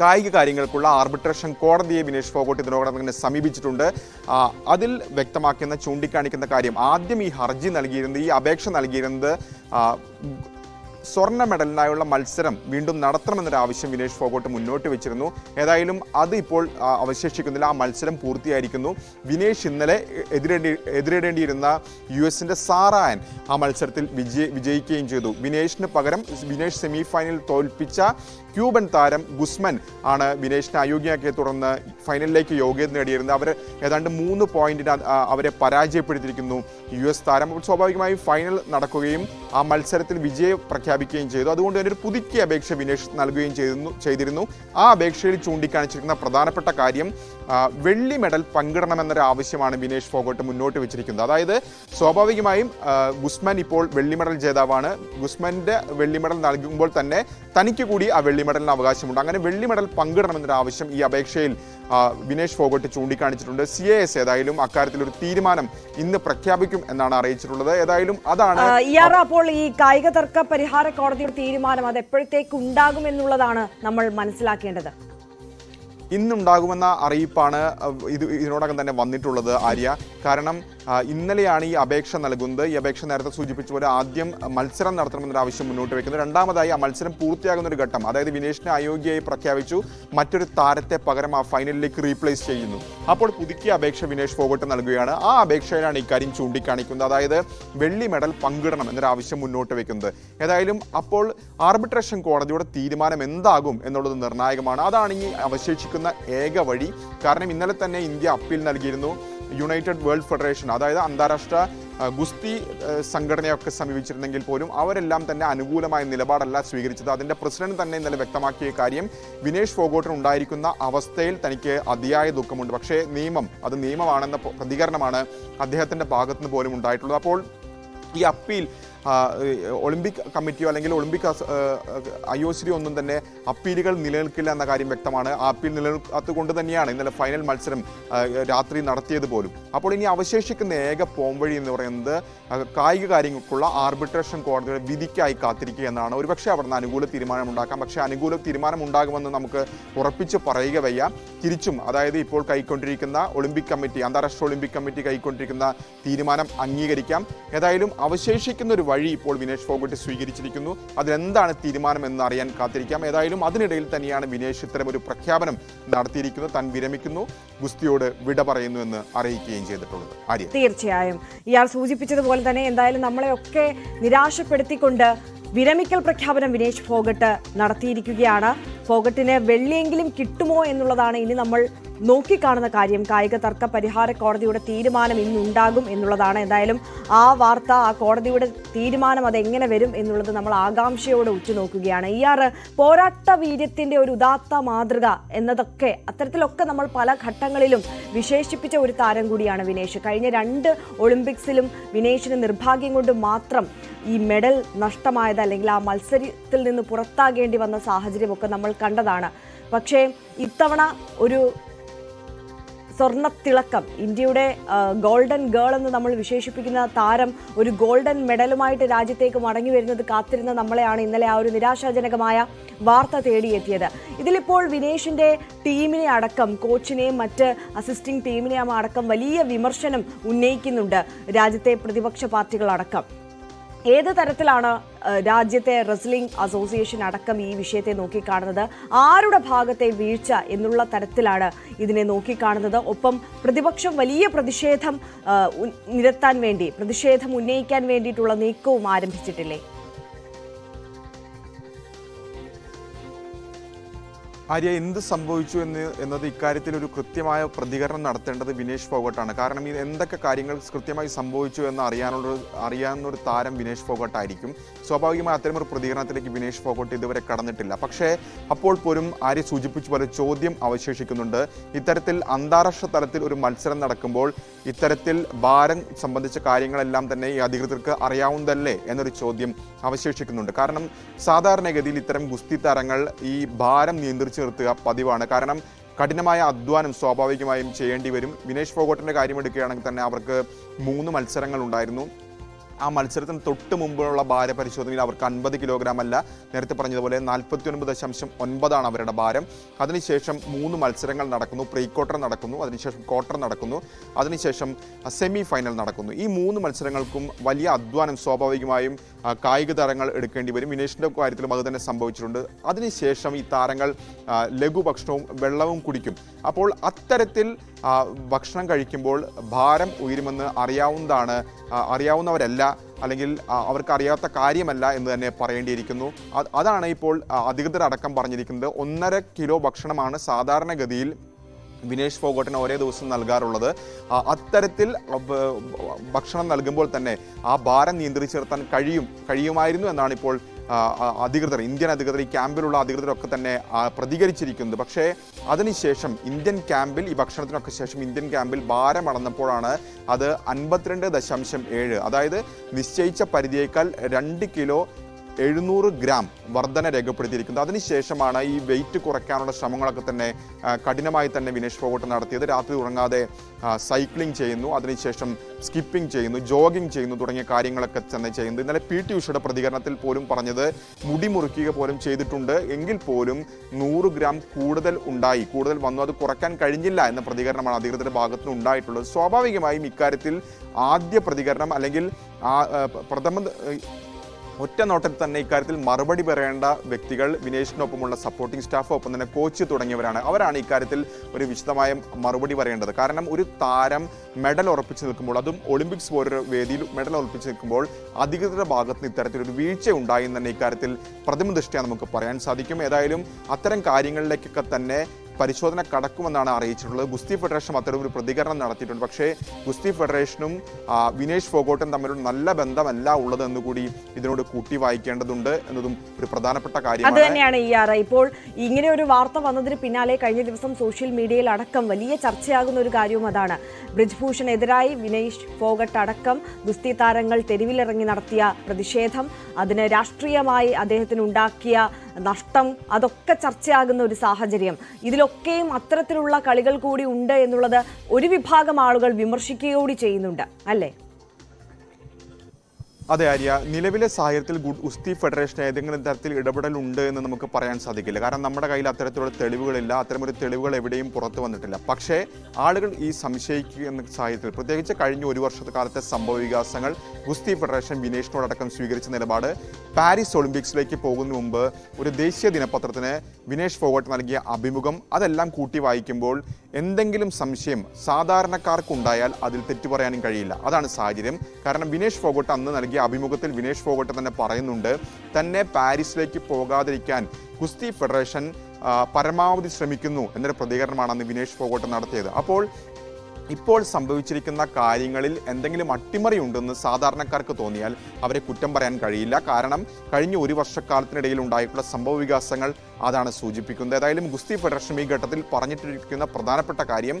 കായിക കാര്യങ്ങൾക്കുള്ള ആർബിട്രേഷൻ കോടതിയെ വിനേഷ് ഫോഗോട്ട് ഇതിനോടകം തന്നെ സമീപിച്ചിട്ടുണ്ട് അതിൽ വ്യക്തമാക്കുന്ന ചൂണ്ടിക്കാണിക്കുന്ന കാര്യം ആദ്യം ഈ ഹർജി നൽകിയിരുന്നത് ഈ അപേക്ഷ നൽകിയിരുന്നത് സ്വർണ മെഡലിനായുള്ള മത്സരം വീണ്ടും നടത്തണമെന്നൊരു ആവശ്യം വിനേഷ് ഫോഗോട്ട് മുന്നോട്ട് വെച്ചിരുന്നു. ഏതായാലും അത് ഇപ്പോൾ അവശേഷിക്കുന്നില്ല. ആ മത്സരം പൂർത്തിയായിരിക്കുന്നു. വിനേഷ് ഇന്നലെ എതിരേണ്ടി എതിരിടേണ്ടിയിരുന്ന യു എസിന്റെ സാറായൻ ആ മത്സരത്തിൽ വിജയ വിജയിക്കുകയും ചെയ്തു. വിനേഷിന് പകരം വിനേഷ് സെമി ഫൈനലിൽ തോൽപ്പിച്ച ക്യൂബൻ താരം ഗുസ്മൻ ആണ് വിനേഷിനെ അയോഗ്യയാക്കിയെ തുടർന്ന് ഫൈനലിലേക്ക് യോഗ്യത നേടിയിരുന്നത്. അവർ ഏതാണ്ട് മൂന്ന് പോയിന്റിന് അവരെ പരാജയപ്പെടുത്തിയിരിക്കുന്നു യു എസ് താരം. സ്വാഭാവികമായും ഫൈനൽ നടക്കുകയും ആ മത്സരത്തിൽ വിജയം പ്രഖ്യാപിക്കുകയും ചെയ്തു. അതുകൊണ്ട് തന്നെ ഒരു പുതുക്കിയ അപേക്ഷ വിനേഷ് നൽകുകയും ചെയ്തിരുന്നു ചെയ്തിരുന്നു. ആ അപേക്ഷയിൽ ചൂണ്ടിക്കാണിച്ചിരിക്കുന്ന പ്രധാനപ്പെട്ട കാര്യം വെള്ളി മെഡൽ പങ്കിടണമെന്നൊരു ആവശ്യമാണ് വിനേഷ് ഫോഗോട്ട് മുന്നോട്ട് വെച്ചിരിക്കുന്നത്. അതായത് സ്വാഭാവികമായും ഗുസ്മൻ ഇപ്പോൾ വെള്ളി മെഡൽ ജേതാവാണ്. ഗുസ്മാന്റെ വെള്ളി മെഡൽ നൽകുമ്പോൾ തന്നെ തനിക്ക് കൂടി ആ വെള്ളി മെഡലിന് അവകാശമുണ്ട്. അങ്ങനെ വെള്ളി മെഡൽ പങ്കിടണമെന്നൊരു ആവശ്യം ഈ അപേക്ഷയിൽ വിനേഷ് ഫോഗട്ട് ചൂണ്ടിക്കാണിച്ചിട്ടുണ്ട്. സി എ എസ് ഏതായാലും അക്കാര്യത്തിൽ ഒരു തീരുമാനം ഇന്ന് പ്രഖ്യാപിക്കും എന്നാണ് അറിയിച്ചിട്ടുള്ളത്. ഏതായാലും അതാണ് ആ, ഇയാറ് അപ്പോൾ ഈ കായിക തർക്ക പരിഹാര കോടതിയുടെ തീരുമാനം അത് എപ്പോഴത്തേക്ക് ഉണ്ടാകും എന്നുള്ളതാണ് നമ്മൾ മനസ്സിലാക്കേണ്ടത്. ഇന്നുണ്ടാകുമെന്ന അറിയിപ്പാണ് ഇത് ഇതിനോടകം തന്നെ വന്നിട്ടുള്ളത് ആര്യ. കാരണം ഇന്നലെയാണ് ഈ അപേക്ഷ നൽകുന്നത്. ഈ അപേക്ഷ നേരത്തെ സൂചിപ്പിച്ച പോലെ ആദ്യം മത്സരം നടത്തണമെന്നൊരു ആവശ്യം മുന്നോട്ട് വെക്കുന്നത് രണ്ടാമതായി ആ മത്സരം പൂർത്തിയാകുന്ന ഒരു ഘട്ടം അതായത് വിനേഷിനെ അയോഗ്യയായി പ്രഖ്യാപിച്ചു. മറ്റൊരു താരത്തെ പകരം ആ ഫൈനലിലേക്ക് റീപ്ലേസ് ചെയ്യുന്നു. അപ്പോൾ പുതുക്കിയ അപേക്ഷ വിനേഷ് ഫോഗട്ട് നൽകുകയാണ്. ആ അപേക്ഷയിലാണ് ഇക്കാര്യം ചൂണ്ടിക്കാണിക്കുന്നത്. അതായത് വെള്ളി മെഡൽ പങ്കിടണം എന്നൊരു ആവശ്യം മുന്നോട്ട് വെക്കുന്നത്. ഏതായാലും അപ്പോൾ ആർബിട്രേഷൻ കോടതിയുടെ തീരുമാനം എന്താകും എന്നുള്ളത് നിർണായകമാണ്. അതാണ് ഈ അവശേഷിക്കുന്ന ഏക വഴി. കാരണം ഇന്നലെ തന്നെ ഇന്ത്യ അപ്പീൽ നൽകിയിരുന്നു യുണൈറ്റഡ് വേൾഡ് ഫെഡറേഷൻ അതായത് അന്താരാഷ്ട്ര ഗുസ്തി സംഘടനയൊക്കെ സമീപിച്ചിരുന്നെങ്കിൽ പോലും അവരെല്ലാം തന്നെ അനുകൂലമായ നിലപാടല്ല സ്വീകരിച്ചത്. അതിന്റെ പ്രസിഡന്റ് തന്നെ ഇന്നലെ വ്യക്തമാക്കിയ കാര്യം വിനേഷ് ഫോഗോട്ടിന് ഉണ്ടായിരിക്കുന്ന അവസ്ഥയിൽ തനിക്ക് അതിയായ ദുഃഖമുണ്ട്. പക്ഷേ നിയമം അത് നിയമമാണെന്ന പ്രതികരണമാണ് അദ്ദേഹത്തിന്റെ ഭാഗത്തുനിന്ന് പോലും ഉണ്ടായിട്ടുള്ളത്. അപ്പോൾ ഈ അപ്പീൽ ഒളിമ്പിക് കമ്മിറ്റിയോ അല്ലെങ്കിൽ ഒളിമ്പിക് ഐ ഒ സിയോ ഒന്നും തന്നെ അപ്പീലുകൾ നിലനിൽക്കില്ല എന്ന കാര്യം വ്യക്തമാണ്. ആ അപ്പീൽ നിലനിൽക്കാത്തത് തന്നെയാണ് ഇന്നലെ ഫൈനൽ മത്സരം രാത്രി നടത്തിയത് പോലും. അപ്പോൾ ഇനി അവശേഷിക്കുന്ന ഏക പോംവഴി എന്ന് പറയുന്നത് കായിക കാര്യങ്ങൾക്കുള്ള ആർബിട്രേഷൻ കോടതിയുടെ വിധിക്കായി കാത്തിരിക്കുക എന്നാണ്. ഒരുപക്ഷെ അവിടുന്ന് അനുകൂല തീരുമാനം ഉണ്ടാക്കാം പക്ഷേ അനുകൂല തീരുമാനം ഉണ്ടാകുമെന്ന് നമുക്ക് ഉറപ്പിച്ച് പറയുക വയ്യ. തിരിച്ചും അതായത് ഇപ്പോൾ കൈക്കൊണ്ടിരിക്കുന്ന ഒളിമ്പിക് കമ്മിറ്റി അന്താരാഷ്ട്ര ഒളിമ്പിക് കമ്മിറ്റി കൈക്കൊണ്ടിരിക്കുന്ന തീരുമാനം അംഗീകരിക്കാം. ഏതായാലും അവശേഷിക്കുന്ന ഒരു വഴി ഇപ്പോൾ വിനേഷ് ഫോഗട്ട് സ്വീകരിച്ചിരിക്കുന്നു. അതിലെന്താണ് തീരുമാനം എന്ന് അറിയാൻ കാത്തിരിക്കാം. ഏതായാലും അതിനിടയിൽ തന്നെയാണ് വിനേഷ് ഇത്തരം ഒരു പ്രഖ്യാപനം നടത്തിയിരിക്കുന്നത്. താൻ വിരമിക്കുന്നു ഗുസ്തിയോട് വിട പറയുന്നു എന്ന് അറിയിക്കുകയും ചെയ്തിട്ടുള്ളത് തീർച്ചയായും. ഇയാൾ സൂചിപ്പിച്ചതുപോലെ തന്നെ എന്തായാലും നമ്മളെയൊക്കെ നിരാശപ്പെടുത്തിക്കൊണ്ട് വിരമിക്കൽ പ്രഖ്യാപനം വിനേഷ് ഫോഗട്ട് നടത്തിയിരിക്കുകയാണ്. ഫോഗട്ടിന് വെള്ളിയെങ്കിലും കിട്ടുമോ എന്നുള്ളതാണ് ഇനി നമ്മൾ നോക്കിക്കാണുന്ന കാര്യം. കായിക തർക്ക പരിഹാര കോടതിയുടെ തീരുമാനം ഇന്നുണ്ടാകും എന്നുള്ളതാണ്. എന്തായാലും ആ വാർത്ത ആ കോടതിയുടെ തീരുമാനം അത് എങ്ങനെ വരും എന്നുള്ളത് നമ്മൾ ആകാംക്ഷയോടെ ഉറ്റുനോക്കുകയാണ്. ഇയാർ പോരാട്ട വീര്യത്തിന്റെ ഒരു ഉദാത്ത മാതൃക എന്നതൊക്കെ അത്തരത്തിലൊക്കെ നമ്മൾ പല ഘട്ടങ്ങളിലും വിശേഷിപ്പിച്ച ഒരു താരം കൂടിയാണ് വിനേഷ്. കഴിഞ്ഞ രണ്ട് ഒളിമ്പിക്സിലും വിനേഷിന് നിർഭാഗ്യം കൊണ്ട് മാത്രം ഈ മെഡൽ നഷ്ടമായത് അല്ലെങ്കിൽ ആ മത്സരത്തിൽ നിന്ന് പുറത്താകേണ്ടി വന്ന സാഹചര്യമൊക്കെ നമ്മൾ കണ്ടതാണ്. പക്ഷേ ഇത്തവണ ഒരു സ്വർണത്തിളക്കം ഇന്ത്യയുടെ ഗോൾഡൻ ഗേൾ എന്ന് നമ്മൾ വിശേഷിപ്പിക്കുന്ന താരം ഒരു ഗോൾഡൻ മെഡലുമായിട്ട് രാജ്യത്തേക്ക് മടങ്ങി വരുന്നത് കാത്തിരുന്ന നമ്മളെയാണ് ഇന്നലെ ആ ഒരു നിരാശാജനകമായ വാർത്ത തേടിയെത്തിയത്. ഇതിലിപ്പോൾ വിനേഷിന്റെ ടീമിനെ അടക്കം കോച്ചിനെയും മറ്റ് അസിസ്റ്റിംഗ് ടീമിനെയും അടക്കം വലിയ വിമർശനം ഉന്നയിക്കുന്നുണ്ട് രാജ്യത്തെ പ്രതിപക്ഷ പാർട്ടികളടക്കം. ഏത് തരത്തിലാണ് രാജ്യത്തെ റെസ്ലിംഗ് അസോസിയേഷൻ അടക്കം ഈ വിഷയത്തെ നോക്കിക്കാണുന്നത്? ആരുടെ ഭാഗത്തെ വീഴ്ച എന്നുള്ള തരത്തിലാണ് ഇതിനെ നോക്കിക്കാണുന്നത്? ഒപ്പം പ്രതിപക്ഷം വലിയ പ്രതിഷേധം നിരത്താൻ വേണ്ടി പ്രതിഷേധം ഉന്നയിക്കാൻ വേണ്ടിയിട്ടുള്ള നീക്കവും ആരംഭിച്ചിട്ടില്ലേ? ആര്യ എന്ത് സംഭവിച്ചു എന്ന് എന്നത് ഇക്കാര്യത്തിൽ ഒരു കൃത്യമായ പ്രതികരണം നടത്തേണ്ടത് വിനേഷ് ഫോഗട്ടാണ്. കാരണം ഇത് എന്തൊക്കെ കാര്യങ്ങൾ കൃത്യമായി സംഭവിച്ചു എന്ന് അറിയാനുള്ള അറിയാവുന്ന ഒരു താരം വിനേഷ് ഫോഗട്ടായിരിക്കും. സ്വാഭാവികമായി അത്തരമൊരു പ്രതികരണത്തിലേക്ക് വിനേഷ് ഫോഗട്ട് ഇതുവരെ കടന്നിട്ടില്ല. പക്ഷേ അപ്പോൾ പോലും ആര്യ സൂചിപ്പിച്ച പോലെ ചോദ്യം അവശേഷിക്കുന്നുണ്ട്. ഇത്തരത്തിൽ അന്താരാഷ്ട്ര തലത്തിൽ ഒരു മത്സരം നടക്കുമ്പോൾ ഇത്തരത്തിൽ ഭാരം സംബന്ധിച്ച കാര്യങ്ങളെല്ലാം തന്നെ ഈ അധികൃതർക്ക് അറിയാവുന്നതല്ലേ എന്നൊരു ചോദ്യം അവശേഷിക്കുന്നുണ്ട്. കാരണം സാധാരണഗതിയിൽ ഇത്തരം ഗുസ്തി താരങ്ങൾ ഈ ഭാരം നിയന്ത്രിച്ചു നിർത്തുക പതിവാണ്. കാരണം കഠിനമായ അധ്വാനം സ്വാഭാവികമായും ചെയ്യേണ്ടി വരും. വിനേഷ് ഫോഗോട്ടിന്റെ കാര്യം എടുക്കുകയാണെങ്കിൽ തന്നെ അവർക്ക് മൂന്ന് മത്സരങ്ങൾ ഉണ്ടായിരുന്നു. ആ മത്സരത്തിന് തൊട്ട് മുമ്പുള്ള ഭാര പരിശോധനയിൽ അവർക്ക് അൻപത് കിലോഗ്രാം അല്ല നേരത്തെ പറഞ്ഞതുപോലെ നാൽപ്പത്തി ഒൻപത് ദശാംശം ഒൻപതാണ് അവരുടെ ഭാരം. അതിനുശേഷം മൂന്ന് മത്സരങ്ങൾ നടക്കുന്നു. പ്രീ ക്വാർട്ടർ നടക്കുന്നു. അതിനുശേഷം ക്വാർട്ടർ നടക്കുന്നു. അതിനുശേഷം സെമി ഫൈനൽ നടക്കുന്നു. ഈ മൂന്ന് മത്സരങ്ങൾക്കും വലിയ അധ്വാനം സ്വാഭാവികമായും കായിക താരങ്ങൾ എടുക്കേണ്ടി വരും. വിനേഷിന്റെ കാര്യത്തിലും അത് തന്നെ സംഭവിച്ചിട്ടുണ്ട്. അതിനുശേഷം ഈ താരങ്ങൾ ലഘുഭക്ഷണവും വെള്ളവും കുടിക്കും. അപ്പോൾ അത്തരത്തിൽ ഭക്ഷണം കഴിക്കുമ്പോൾ ഭാരം ഉയരുമെന്ന് അറിയാവുന്നതാണ് ആ, അല്ലെങ്കിൽ അവർക്ക് അറിയാത്ത കാര്യമല്ല എന്ന് തന്നെ പറയേണ്ടിയിരിക്കുന്നു. അതാണ് ഇപ്പോൾ അധികൃതരടക്കം പറഞ്ഞിരിക്കുന്നത്. ഒന്നര കിലോ ഭക്ഷണമാണ് സാധാരണഗതിയിൽ വിനേഷ് ഫോഗോട്ടിന് ഒരേ ദിവസം നൽകാറുള്ളത്. അത്തരത്തിൽ ഭക്ഷണം നൽകുമ്പോൾ തന്നെ ആ ഭാരം നിയന്ത്രിച്ചു നിർത്താൻ കഴിയും കഴിയുമായിരുന്നു എന്നാണ് ഇപ്പോൾ അധികൃതർ ഇന്ത്യൻ അധികൃതർ ഈ ക്യാമ്പിലുള്ള അധികൃതരൊക്കെ തന്നെ പ്രതികരിച്ചിരിക്കുന്നത് പക്ഷേ അതിനുശേഷം ഇന്ത്യൻ ക്യാമ്പിൽ ഈ ഭക്ഷണത്തിനൊക്കെ ശേഷം ഇന്ത്യൻ ക്യാമ്പിൽ ഭാരം അളന്നപ്പോഴാണ് അത് അൻപത്തിരണ്ട് ദശാംശം ഏഴ്. അതായത് നിശ്ചയിച്ച പരിധിയേക്കാൾ രണ്ട് കിലോ എഴുന്നൂറ് ഗ്രാം വർധന രേഖപ്പെടുത്തിയിരിക്കുന്നത്. അതിനുശേഷമാണ് ഈ വെയിറ്റ് കുറയ്ക്കാനുള്ള ശ്രമങ്ങളൊക്കെ തന്നെ കഠിനമായി തന്നെ വിനേഷ് ഫോഗോട്ട് നടത്തിയത്. രാത്രി ഉറങ്ങാതെ സൈക്ലിംഗ് ചെയ്യുന്നു. അതിനുശേഷം സ്കിപ്പിംഗ് ചെയ്യുന്നു ജോഗിംഗ് ചെയ്യുന്നു തുടങ്ങിയ കാര്യങ്ങളൊക്കെ തന്നെ ചെയ്യുന്നത് ഇന്നലെ പി ടി ഉഷയുടെ പ്രതികരണത്തിൽ പോലും പറഞ്ഞത് മുടി മുറിക്കുക പോലും ചെയ്തിട്ടുണ്ട്. എങ്കിൽ പോലും നൂറ് ഗ്രാം കൂടുതൽ ഉണ്ടായി. കൂടുതൽ വന്നു. അത് കുറയ്ക്കാൻ കഴിഞ്ഞില്ല എന്ന പ്രതികരണമാണ് അധികൃതരുടെ ഭാഗത്തുനിന്ന് ഉണ്ടായിട്ടുള്ളത് സ്വാഭാവികമായും ഇക്കാര്യത്തിൽ ആദ്യ പ്രതികരണം അല്ലെങ്കിൽ പ്രഥമ ഒറ്റ നോട്ടത്തിൽ തന്നെ ഇക്കാര്യത്തിൽ മറുപടി പറയേണ്ട വ്യക്തികൾ വിനേഷിനൊപ്പമുള്ള സപ്പോർട്ടിംഗ് സ്റ്റാഫ് ഒപ്പം തന്നെ കോച്ച് തുടങ്ങിയവരാണ്. അവരാണ് ഇക്കാര്യത്തിൽ ഒരു വിശദമായ മറുപടി പറയേണ്ടത്. കാരണം ഒരു താരം മെഡൽ ഉറപ്പിച്ചു നിൽക്കുമ്പോൾ അതും ഒളിമ്പിക്സ് പോലൊരു വേദിയിൽ മെഡൽ ഉറപ്പിച്ചു നിൽക്കുമ്പോൾ അധികൃതരുടെ ഭാഗത്ത് നിന്ന് ഇത്തരത്തിലൊരു വീഴ്ച ഉണ്ടായി എന്ന് തന്നെ ഇക്കാര്യത്തിൽ പ്രഥമ ദൃഷ്ടിയാണ് നമുക്ക് പറയാൻ സാധിക്കും. ഏതായാലും അത്തരം കാര്യങ്ങളിലേക്കൊക്കെ തന്നെ പരിശോധന കടക്കുമെന്നാണ് അറിയിച്ചിട്ടുള്ളത്. ഗുസ്തി ഫെഡറേഷൻ ഒരു പ്രതികരണം നടത്തിയിട്ടുണ്ട്. പക്ഷേ ഗുസ്തി ഫെഡറേഷനും വിനേഷ് ഫോഗോട്ടും തമ്മിലൊരു നല്ല ബന്ധമല്ല ഉള്ളത് എന്നുകൂടി ഇതിനോട് കൂട്ടി വായിക്കേണ്ടതുണ്ട് എന്നതും ഒരു പ്രധാനപ്പെട്ട അത് കാര്യമാണ് തന്നെയാണ് ഈ ആറ്. ഇപ്പോൾ ഇങ്ങനെ ഒരു വാർത്ത വന്നതിന് പിന്നാലെ കഴിഞ്ഞ ദിവസം സോഷ്യൽ മീഡിയയിൽ അടക്കം വലിയ ചർച്ചയാകുന്ന ഒരു കാര്യവും അതാണ്. ബ്രിജ്ഭൂഷണെതിരായി വിനേഷ് ഫോഗട്ട് അടക്കം ഗുസ്തി താരങ്ങൾ തെരുവിലിറങ്ങി നടത്തിയ പ്രതിഷേധം അതിന് രാഷ്ട്രീയമായി അദ്ദേഹത്തിന് ഉണ്ടാക്കിയ നഷ്ടം അതൊക്കെ ചർച്ചയാകുന്ന ഒരു സാഹചര്യം. ഇതിലൊക്കെയും അത്തരത്തിലുള്ള കളികൾ കൂടി ഉണ്ട് എന്നുള്ളത് ഒരു വിഭാഗം ആളുകൾ വിമർശിക്കുകയോടി ചെയ്യുന്നുണ്ട് അല്ലേ? അതെ ആര്യ. നിലവിലെ സാഹചര്യത്തിൽ ഉസ്തി ഫെഡറേഷൻ ഏതെങ്കിലും തരത്തിൽ ഇടപെടൽ ഉണ്ട് എന്ന് നമുക്ക് പറയാൻ സാധിക്കില്ല. കാരണം നമ്മുടെ കയ്യിൽ അത്തരത്തിലുള്ള തെളിവുകളില്ല. അത്തരമൊരു തെളിവുകൾ എവിടെയും പുറത്തു വന്നിട്ടില്ല. പക്ഷേ ആളുകൾ ഈ സംശയിക്കുന്ന സാഹചര്യത്തിൽ പ്രത്യേകിച്ച് കഴിഞ്ഞ ഒരു വർഷത്തെ കാലത്തെ സംഭവ വികാസങ്ങൾ ഗുസ്തി ഫെഡറേഷൻ വിനേഷിനോടക്കം സ്വീകരിച്ച നിലപാട് പാരീസ് ഒളിമ്പിക്സിലേക്ക് പോകുന്ന മുമ്പ് ഒരു ദേശീയ ദിനപത്രത്തിന് വിനേഷ് ഫോഗട്ട് നൽകിയ അഭിമുഖം അതെല്ലാം കൂട്ടി വായിക്കുമ്പോൾ എന്തെങ്കിലും സംശയം സാധാരണക്കാർക്കുണ്ടായാൽ അതിൽ തെറ്റു പറയാനും കഴിയില്ല. അതാണ് സാഹചര്യം. കാരണം വിനേഷ് ഫോഗട്ട് അന്ന് നൽകിയ അഭിമുഖത്തിൽ വിനേഷ് ഫോഗട്ട് തന്നെ പറയുന്നുണ്ട് തന്നെ പാരീസിലേക്ക് പോകാതിരിക്കാൻ ഗുസ്തി ഫെഡറേഷൻ പരമാവധി ശ്രമിക്കുന്നു എന്നൊരു പ്രതികരണമാണ് അന്ന് വിനേഷ് ഫോഗട്ട് നടത്തിയത്. അപ്പോൾ ഇപ്പോൾ സംഭവിച്ചിരിക്കുന്ന കാര്യങ്ങളിൽ എന്തെങ്കിലും അട്ടിമറി ഉണ്ടെന്ന് സാധാരണക്കാർക്ക് തോന്നിയാൽ അവരെ കുറ്റം പറയാൻ കഴിയില്ല. കാരണം കഴിഞ്ഞ ഒരു വർഷക്കാലത്തിനിടയിൽ ഉണ്ടായിട്ടുള്ള സംഭവ വികാസങ്ങൾ അതാണ് സൂചിപ്പിക്കുന്നത്. ഏതായാലും ഗുസ്തി ഫെഡറേഷൻ ഈ ഘട്ടത്തിൽ പറഞ്ഞിട്ടിരിക്കുന്ന പ്രധാനപ്പെട്ട കാര്യം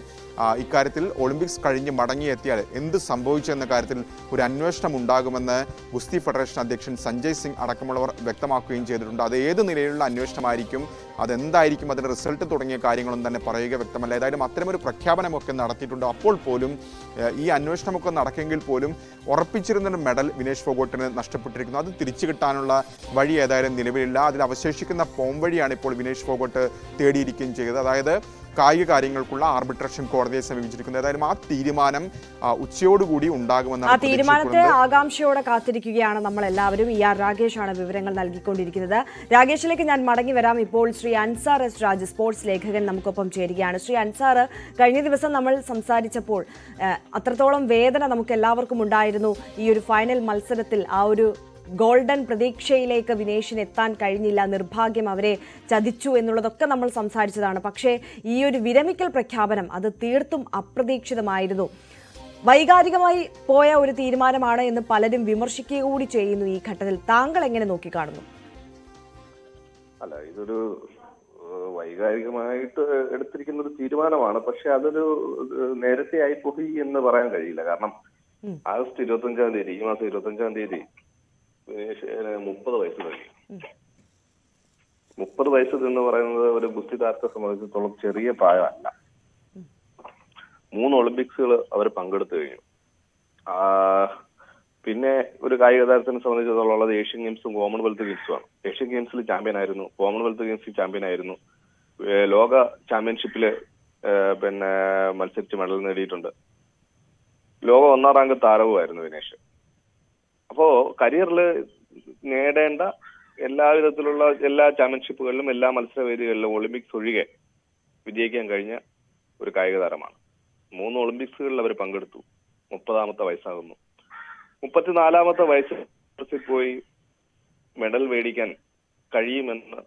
ഇക്കാര്യത്തിൽ ഒളിമ്പിക്സ് കഴിഞ്ഞ് മടങ്ങിയെത്തിയാൽ എന്ത് സംഭവിച്ചു എന്ന കാര്യത്തിൽ ഒരു അന്വേഷണം ഉണ്ടാകുമെന്ന് ഗുസ്തി ഫെഡറേഷൻ അധ്യക്ഷൻ സഞ്ജയ് സിംഗ് അടക്കമുള്ളവർ വ്യക്തമാക്കുകയും ചെയ്തിട്ടുണ്ട്. അത് ഏത് നിലയിലുള്ള അന്വേഷണമായിരിക്കും? അതെന്തായിരിക്കും? അതിന്റെ റിസൾട്ട് തുടങ്ങിയ കാര്യങ്ങളൊന്നും തന്നെ പറയുക വ്യക്തമല്ല. ഏതായാലും അത്തരമൊരു പ്രഖ്യാപനമൊക്കെ നടത്തിയിട്ടുണ്ട്. അപ്പോൾ പോലും ഈ അന്വേഷണമൊക്കെ നടക്കെങ്കിൽ പോലും ഉറപ്പിച്ചിരുന്ന മെഡൽ വിനേഷ് ഫോഗോട്ടിന് നഷ്ടപ്പെട്ടിരിക്കുന്നു. അത് തിരിച്ചു കിട്ടാനുള്ള വഴി ഏതായാലും നിലവിലില്ല. അതിൽ അവശേഷിക്കുന്ന പോം വഴിയാണ് ഇപ്പോൾ വിനേഷ് ഫോഗോട്ട് തേടിയിരിക്കുകയും ചെയ്തത്. അതായത് കായിക കാര്യങ്ങൾക്കുള്ള ആർബിട്രേഷൻ കോടതിയെ സമീപിച്ചിരിക്കുന്നത് ഏതായാലും ആ തീരുമാനം ഉച്ചയോടുകൂടി ഉണ്ടാകുമെന്ന് ആ തീരുമാനത്തെ. ആകാംക്ഷയോടെ കാത്തിരിക്കുകയാണ് നമ്മൾ എല്ലാവരും ഇ ആർ രാകേഷാണ് വിവരങ്ങൾ നൽകിക്കൊണ്ടിരിക്കുന്നത്. രാകേഷിലേക്ക് ഞാൻ മടങ്ങി വരാം. ഇപ്പോൾ ശ്രീ അൻസാർ എസ് രാജ് സ്പോർട്സ് ലേഖകൻ നമുക്കൊപ്പം ചേരുകയാണ്. ശ്രീ അൻസാർ കഴിഞ്ഞ ദിവസം നമ്മൾ സംസാരിച്ചപ്പോൾ അത്രത്തോളം വേദന നമുക്ക് എല്ലാവർക്കും ഉണ്ടായിരുന്നു ഈ ഒരു ഫൈനൽ മത്സരത്തിൽ ആ ഒരു ഗോൾഡൻ പ്രതീക്ഷയിലേക്ക് വിനേഷിന് എത്താൻ കഴിഞ്ഞില്ല. നിർഭാഗ്യം അവരെ ചതിച്ചു എന്നുള്ളതൊക്കെ നമ്മൾ സംസാരിച്ചതാണ്. പക്ഷേ ഈ ഒരു വിരമിക്കൽ പ്രഖ്യാപനം അത് തീർത്തും അപ്രതീക്ഷിതമായിരുന്നു. വൈകാരികമായി പോയ ഒരു തീരുമാനമാണ് എന്ന് പലരും വിമർശിക്കുക കൂടി ചെയ്യുന്നു ഈ ഘട്ടത്തിൽ. താങ്കൾ എങ്ങനെ നോക്കിക്കാണുന്നു? അല്ല ഇതൊരു വൈകാരികമായിട്ട് എടുത്തിരിക്കുന്ന ഒരു തീരുമാനമാണ്. പക്ഷെ അതൊരു നേരത്തെ ആയി പോയി എന്ന് പറയാൻ കഴിയില്ല. കാരണം. ആഗസ്റ്റ് ഇരുപത്തി അഞ്ചാം തീയതി ഈ മാസം ഇരുപത്തി അഞ്ചാം തീയതി മുപ്പത് വയസ്സ് കഴിഞ്ഞു മുപ്പത് വയസ്സ് എന്ന് പറയുന്നത് ഒരു താരത്തെ സംബന്ധിച്ചിടത്തോളം ചെറിയ പ്രായമല്ല. മൂന്ന് ഒളിമ്പിക്സുകൾ അവർ പങ്കെടുത്തു കഴിഞ്ഞു. പിന്നെ ഒരു കായിക താരത്തിനെ സംബന്ധിച്ചിടത്തോളം ഉള്ളത് ഏഷ്യൻ ഗെയിംസും കോമൺവെൽത്ത് ഗെയിംസുമാണ്. ഏഷ്യൻ ഗെയിംസിൽ ചാമ്പ്യൻ ആയിരുന്നു കോമൺവെൽത്ത് ഗെയിംസിൽ ചാമ്പ്യൻ ആയിരുന്നു. ലോക ചാമ്പ്യൻഷിപ്പിൽ പിന്നെ മത്സരിച്ച് മെഡൽ നേടിയിട്ടുണ്ട്. ലോക ഒന്നാം റാങ്ക് താരവുമായിരുന്നു വിനേഷ്. അപ്പോ കരിയറിൽ നേടേണ്ട എല്ലാവിധത്തിലുള്ള എല്ലാ ചാമ്പ്യൻഷിപ്പുകളിലും എല്ലാ മത്സരവേദികളിലും ഒളിമ്പിക്സ് ഒഴികെ വിജയിക്കാൻ കഴിഞ്ഞ ഒരു കായിക താരമാണ്. മൂന്ന് ഒളിമ്പിക്സുകളിൽ അവർ പങ്കെടുത്തു. മുപ്പതാമത്തെ വയസ്സാകുന്നു. മുപ്പത്തിനാലാമത്തെ വയസ്സിൽ പോയി മെഡൽ മേടിക്കാൻ കഴിയുമെന്ന്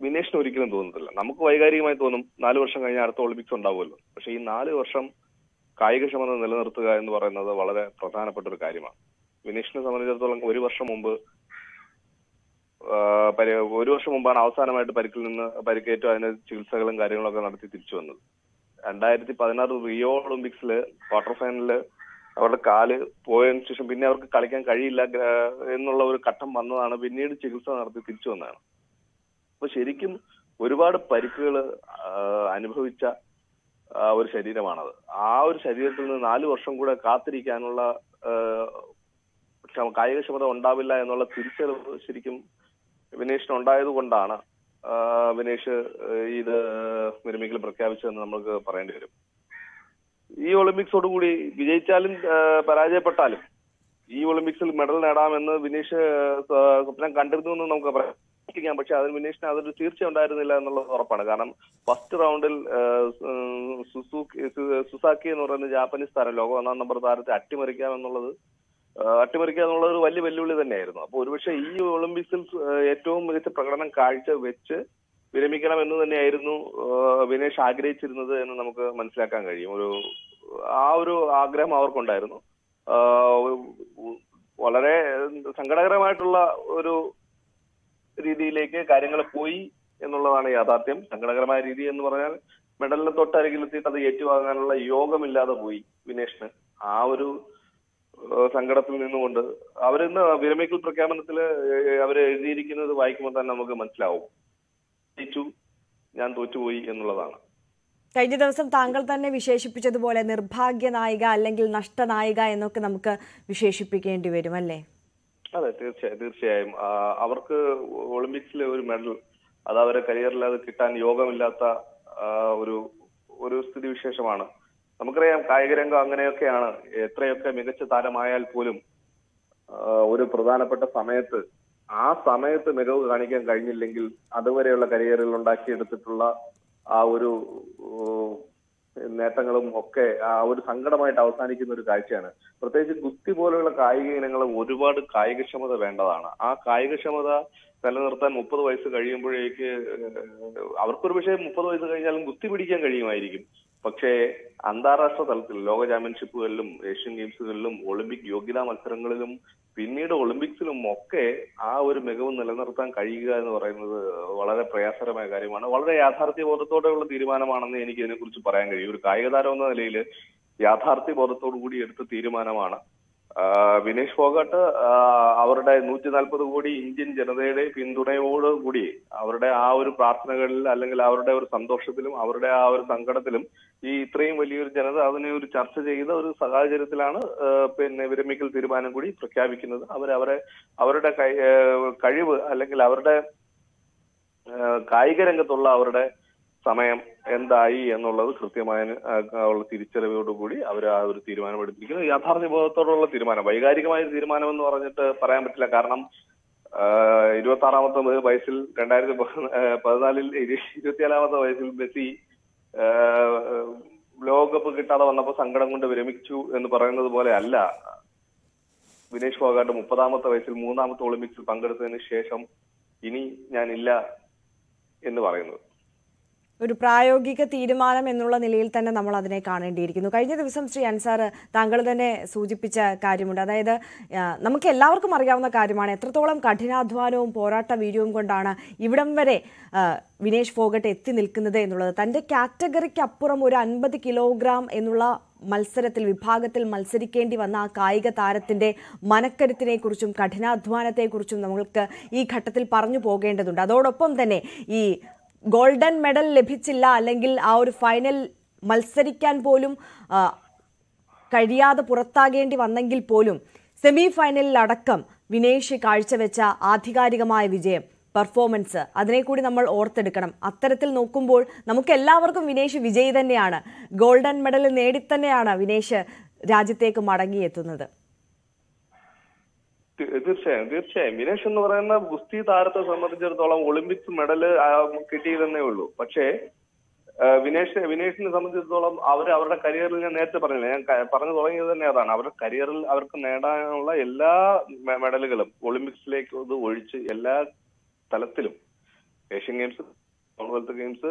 വിനേഷിന് ഒരിക്കലും തോന്നുന്നില്ല. നമുക്ക് വൈകാരികമായി തോന്നും നാല് വർഷം കഴിഞ്ഞാൽ അടുത്ത ഒളിമ്പിക്സ് ഉണ്ടാവുമല്ലോ. പക്ഷെ ഈ നാല് വർഷം കായികക്ഷമത നിലനിർത്തുക എന്ന് പറയുന്നത് വളരെ പ്രധാനപ്പെട്ട ഒരു കാര്യമാണ്. വിനേഷിനെ സംബന്ധിച്ചിടത്തോളം ഒരു വർഷം മുമ്പ് ഒരു വർഷം മുമ്പാണ് അവസാനമായിട്ട് പരിക്കിൽ നിന്ന് പരിക്കേറ്റു അതിന് ചികിത്സകളും കാര്യങ്ങളൊക്കെ നടത്തി തിരിച്ചു വന്നത്. രണ്ടായിരത്തി പതിനാറ് റിയോ ഒളിമ്പിക്സിൽ ക്വാർട്ടർ ഫൈനലിൽ അവരുടെ കാൽ പോയതിനു ശേഷം പിന്നെ അവർക്ക് കളിക്കാൻ കഴിയില്ല എന്നുള്ള ഒരു ഘട്ടം വന്നതാണ്. പിന്നീട് ചികിത്സ നടത്തി തിരിച്ചു വന്നതാണ്. അപ്പൊ ശരിക്കും ഒരുപാട് പരിക്കുകൾ അനുഭവിച്ച ഒരു ശരീരമാണത്. ആ ഒരു ശരീരത്തിൽ നിന്ന് നാല് വർഷം കൂടെ കാത്തിരിക്കാനുള്ള കായികക്ഷമത ഉണ്ടാവില്ല എന്നുള്ള തിരിച്ചറിവ് ശരിക്കും വിനേഷിന് ഉണ്ടായത് കൊണ്ടാണ് വിനേഷ് ഇത് വിരമിക്കൽ പ്രഖ്യാപിച്ചതെന്ന് നമുക്ക് പറയേണ്ടി വരും. ഈ ഒളിമ്പിക്സോടുകൂടി വിജയിച്ചാലും പരാജയപ്പെട്ടാലും ഈ ഒളിമ്പിക്സിൽ മെഡൽ നേടാമെന്ന് വിനേഷ് സ്വ- സ്വപ്നം കണ്ടിരുന്നു എന്ന് നമുക്ക് പറയാം. പക്ഷെ അതിന് വിനേഷിന് അതൊരു തീർച്ച ഉണ്ടായിരുന്നില്ല എന്നുള്ളത് ഉറപ്പാണ്. കാരണം ഫസ്റ്റ് റൗണ്ടിൽ സുസുക്കി എന്ന് പറയുന്ന ജാപ്പനീസ് താരം ലോക ഒന്നാം നമ്പർ താരത്തെ അട്ടിമറിക്കാം എന്നുള്ളത് അട്ടിമറിക്കുക എന്നുള്ളത് ഒരു വലിയ വെല്ലുവിളി തന്നെയായിരുന്നു. അപ്പൊ ഒരുപക്ഷെ ഈ ഒളിമ്പിക്സിൽ ഏറ്റവും മികച്ച പ്രകടനം കാഴ്ച വെച്ച് വിരമിക്കണം എന്ന് തന്നെയായിരുന്നു വിനേഷ് ആഗ്രഹിച്ചിരുന്നത് എന്ന് നമുക്ക് മനസ്സിലാക്കാൻ കഴിയും. ഒരു ആ ഒരു ആഗ്രഹം അവർക്കുണ്ടായിരുന്നു. വളരെ സങ്കടകരമായിട്ടുള്ള ഒരു രീതിയിലേക്ക് കാര്യങ്ങൾ പോയി എന്നുള്ളതാണ് യാഥാർത്ഥ്യം. സങ്കടകരമായ രീതി എന്ന് പറഞ്ഞാൽ മെഡലിന് തൊട്ടരികിലെത്തിയിട്ട് അത് ഏറ്റുവാങ്ങാനുള്ള യോഗമില്ലാതെ പോയി വിനേഷിന്. ആ ഒരു സങ്കടത്തിൽ നിന്നുകൊണ്ട് അവരിന്ന് വിരമിക്കൽ പ്രഖ്യാപനത്തിൽ അവർ എഴുതിയിരിക്കുന്നത് വായിക്കുമ്പോൾ തന്നെ നമുക്ക് മനസ്സിലാവും. ജയിച്ചു ഞാൻ തോറ്റുപോയി എന്നുള്ളതാണ്. കഴിഞ്ഞ ദിവസം താങ്കൾ തന്നെ വിശേഷിപ്പിച്ചതുപോലെ നിർഭാഗ്യ നായിക അല്ലെങ്കിൽ നഷ്ടനായിക എന്നൊക്കെ നമുക്ക് വിശേഷിപ്പിക്കേണ്ടി വരും അല്ലേ? അതെ തീർച്ചയായും. തീർച്ചയായും അവർക്ക് ഒളിമ്പിക്സിലെ ഒരു മെഡൽ അത് അവരെ കരിയറിൽ അത് കിട്ടാൻ യോഗമില്ലാത്ത ഒരു ഒരു സ്ഥിതിവിശേഷമാണ്. നമുക്കറിയാം കായിക രംഗം അങ്ങനെയൊക്കെയാണ്. എത്രയൊക്കെ മികച്ച താരമായാൽ പോലും ഒരു പ്രധാനപ്പെട്ട സമയത്ത് ആ സമയത്ത് മികവ് കാണിക്കാൻ കഴിഞ്ഞില്ലെങ്കിൽ അതുവരെയുള്ള കരിയറിൽ ഉണ്ടാക്കിയെടുത്തിട്ടുള്ള ആ ഒരു നേട്ടങ്ങളും ഒക്കെ ആ ഒരു സങ്കടമായിട്ട് അവസാനിക്കുന്ന ഒരു കാഴ്ചയാണ്. പ്രത്യേകിച്ച് ഗുസ്തി പോലെയുള്ള കായിക ഇനങ്ങൾ ഒരുപാട് കായികക്ഷമത വേണ്ടതാണ്. ആ കായികക്ഷമത നിലനിർത്താൻ മുപ്പത് വയസ്സ് കഴിയുമ്പോഴേക്ക് അവർക്കൊരു പക്ഷേ മുപ്പത് വയസ്സ് കഴിഞ്ഞാലും ഗുസ്തി പിടിക്കാൻ കഴിയുമായിരിക്കും. പക്ഷേ അന്താരാഷ്ട്ര തലത്തിൽ ലോക ചാമ്പ്യൻഷിപ്പുകളിലും ഏഷ്യൻ ഗെയിംസുകളിലും ഒളിമ്പിക് യോഗ്യതാ മത്സരങ്ങളിലും പിന്നീട് ഒളിമ്പിക്സിലും ഒക്കെ ആ ഒരു മികവ് നിലനിർത്താൻ കഴിയുക എന്ന് പറയുന്നത് വളരെ പ്രയാസകരമായ കാര്യമാണ്. വളരെ യാഥാർത്ഥ്യബോധത്തോടെയുള്ള തീരുമാനമാണെന്ന് എനിക്ക് ഇതിനെക്കുറിച്ച് പറയാൻ കഴിയും. ഒരു കായിക താരം എന്ന നിലയിൽ യാഥാർത്ഥ്യ ബോധത്തോടു കൂടി എടുത്ത തീരുമാനമാണ് വിനേഷ് ഫോഗട്ട് അവരുടെ നൂറ്റി നാൽപ്പത് കോടി ഇന്ത്യൻ ജനതയുടെ പിന്തുണയോട് കൂടി അവരുടെ ആ ഒരു പ്രാർത്ഥനകളിൽ അല്ലെങ്കിൽ അവരുടെ ഒരു സന്തോഷത്തിലും അവരുടെ ആ ഒരു സങ്കടത്തിലും ഈ ഇത്രയും വലിയൊരു ജനത അതിനെ ഒരു ചർച്ച ചെയ്ത ഒരു സാഹചര്യത്തിലാണ് പിന്നെ വിരമിക്കൽ തീരുമാനം കൂടി പ്രഖ്യാപിക്കുന്നത്. അവരവരെ അവരുടെ കഴിവ് അല്ലെങ്കിൽ അവരുടെ കായിക രംഗത്തുള്ള അവരുടെ സമയം എന്തായി എന്നുള്ളത് കൃത്യമായ ഉള്ള തിരിച്ചറിവോടുകൂടി അവർ ആ ഒരു തീരുമാനം യാഥാർത്ഥ്യ ബോധത്തോടുള്ള തീരുമാനം വൈകാരികമായ തീരുമാനം എന്ന് പറഞ്ഞിട്ട് പറയാൻ പറ്റില്ല. കാരണം ഇരുപത്തി ആറാമത്തെ വയസ്സിൽ രണ്ടായിരത്തി പതിനാലിൽ ഇരു- ഇരുപത്തിയേഴാമത്തെ വയസ്സിൽ മെസ്സി ലോകകപ്പ് കിട്ടാതെ വന്നപ്പോൾ സങ്കടം കൊണ്ട് വിരമിച്ചു എന്ന് പറയുന്നത് പോലെ അല്ല. വിനേഷ് ഫോഗാട്ട് മുപ്പതാമത്തെ വയസ്സിൽ മൂന്നാമത്തെ ഒളിമ്പിക്സിൽ പങ്കെടുത്തതിന് ശേഷം ഇനി ഞാനില്ല എന്ന് പറയുന്നത്. ഒരു പ്രായോഗിക തീരുമാനം എന്നുള്ള നിലയിൽ തന്നെ നമ്മൾ അതിനെ കാണേണ്ടിയിരിക്കുന്നു. കഴിഞ്ഞ ദിവസം ശ്രീ അൻസാർ താങ്കൾ തന്നെ സൂചിപ്പിച്ച കാര്യമുണ്ട്. അതായത് നമുക്ക് എല്ലാവർക്കും അറിയാവുന്ന കാര്യമാണ് എത്രത്തോളം കഠിനാധ്വാനവും പോരാട്ട വീര്യവും കൊണ്ടാണ് ഇവിടം വരെ വിനേഷ് ഫോഗട്ട് എത്തി നിൽക്കുന്നത് എന്നുള്ളത്. തന്റെ കാറ്റഗറിക്ക് അപ്പുറം ഒരു അൻപത് കിലോഗ്രാം എന്നുള്ള മത്സരത്തിൽ വിഭാഗത്തിൽ മത്സരിക്കേണ്ടി വന്ന ആ കായിക താരത്തിന്റെ മനക്കരുത്തിനെ കുറിച്ചും കഠിനാധ്വാനത്തെക്കുറിച്ചും നമ്മൾക്ക് ഈ ഘട്ടത്തിൽ പറഞ്ഞു പോകേണ്ടതുണ്ട്. അതോടൊപ്പം തന്നെ ഈ ഗോൾഡൻ മെഡൽ ലഭിച്ചില്ല അല്ലെങ്കിൽ ആ ഒരു ഫൈനൽ മത്സരിക്കാൻ പോലും കഴിയാതെ പുറത്താകേണ്ടി വന്നെങ്കിൽ പോലും സെമി ഫൈനലിൽ അടക്കം വിനേഷ് കാഴ്ചവെച്ച ആധികാരികമായ വിജയം പെർഫോമൻസ് അതിനെ കൂടി നമ്മൾ ഓർത്തെടുക്കണം. അത്തരത്തിൽ നോക്കുമ്പോൾ നമുക്ക് എല്ലാവർക്കും വിനേഷ് വിജയി തന്നെയാണ്. ഗോൾഡൻ മെഡൽ നേടിത്തന്നെയാണ് വിനേഷ് രാജ്യത്തേക്ക് മടങ്ങിയെത്തുന്നത്. തീർച്ചയായും തീർച്ചയായും. വിനേഷ് എന്ന് പറയുന്ന ഗുസ്തി താരത്തെ സംബന്ധിച്ചിടത്തോളം ഒളിമ്പിക്സ് മെഡൽ കിട്ടിയതെന്നേ ഉള്ളൂ. പക്ഷേ വിനേഷ് വിനേഷിനെ സംബന്ധിച്ചിടത്തോളം അവർ അവരുടെ കരിയറിൽ ഞാൻ നേരത്തെ പറഞ്ഞില്ല ഞാൻ പറഞ്ഞു തുടങ്ങിയത് തന്നെ അതാണ്. അവരുടെ കരിയറിൽ അവർക്ക് നേടാനുള്ള എല്ലാ മെഡലുകളും ഒളിമ്പിക്സിലേക്ക് ഒഴിച്ച് എല്ലാ തലത്തിലും ഏഷ്യൻ ഗെയിംസ് കോമൺവെൽത്ത് ഗെയിംസ്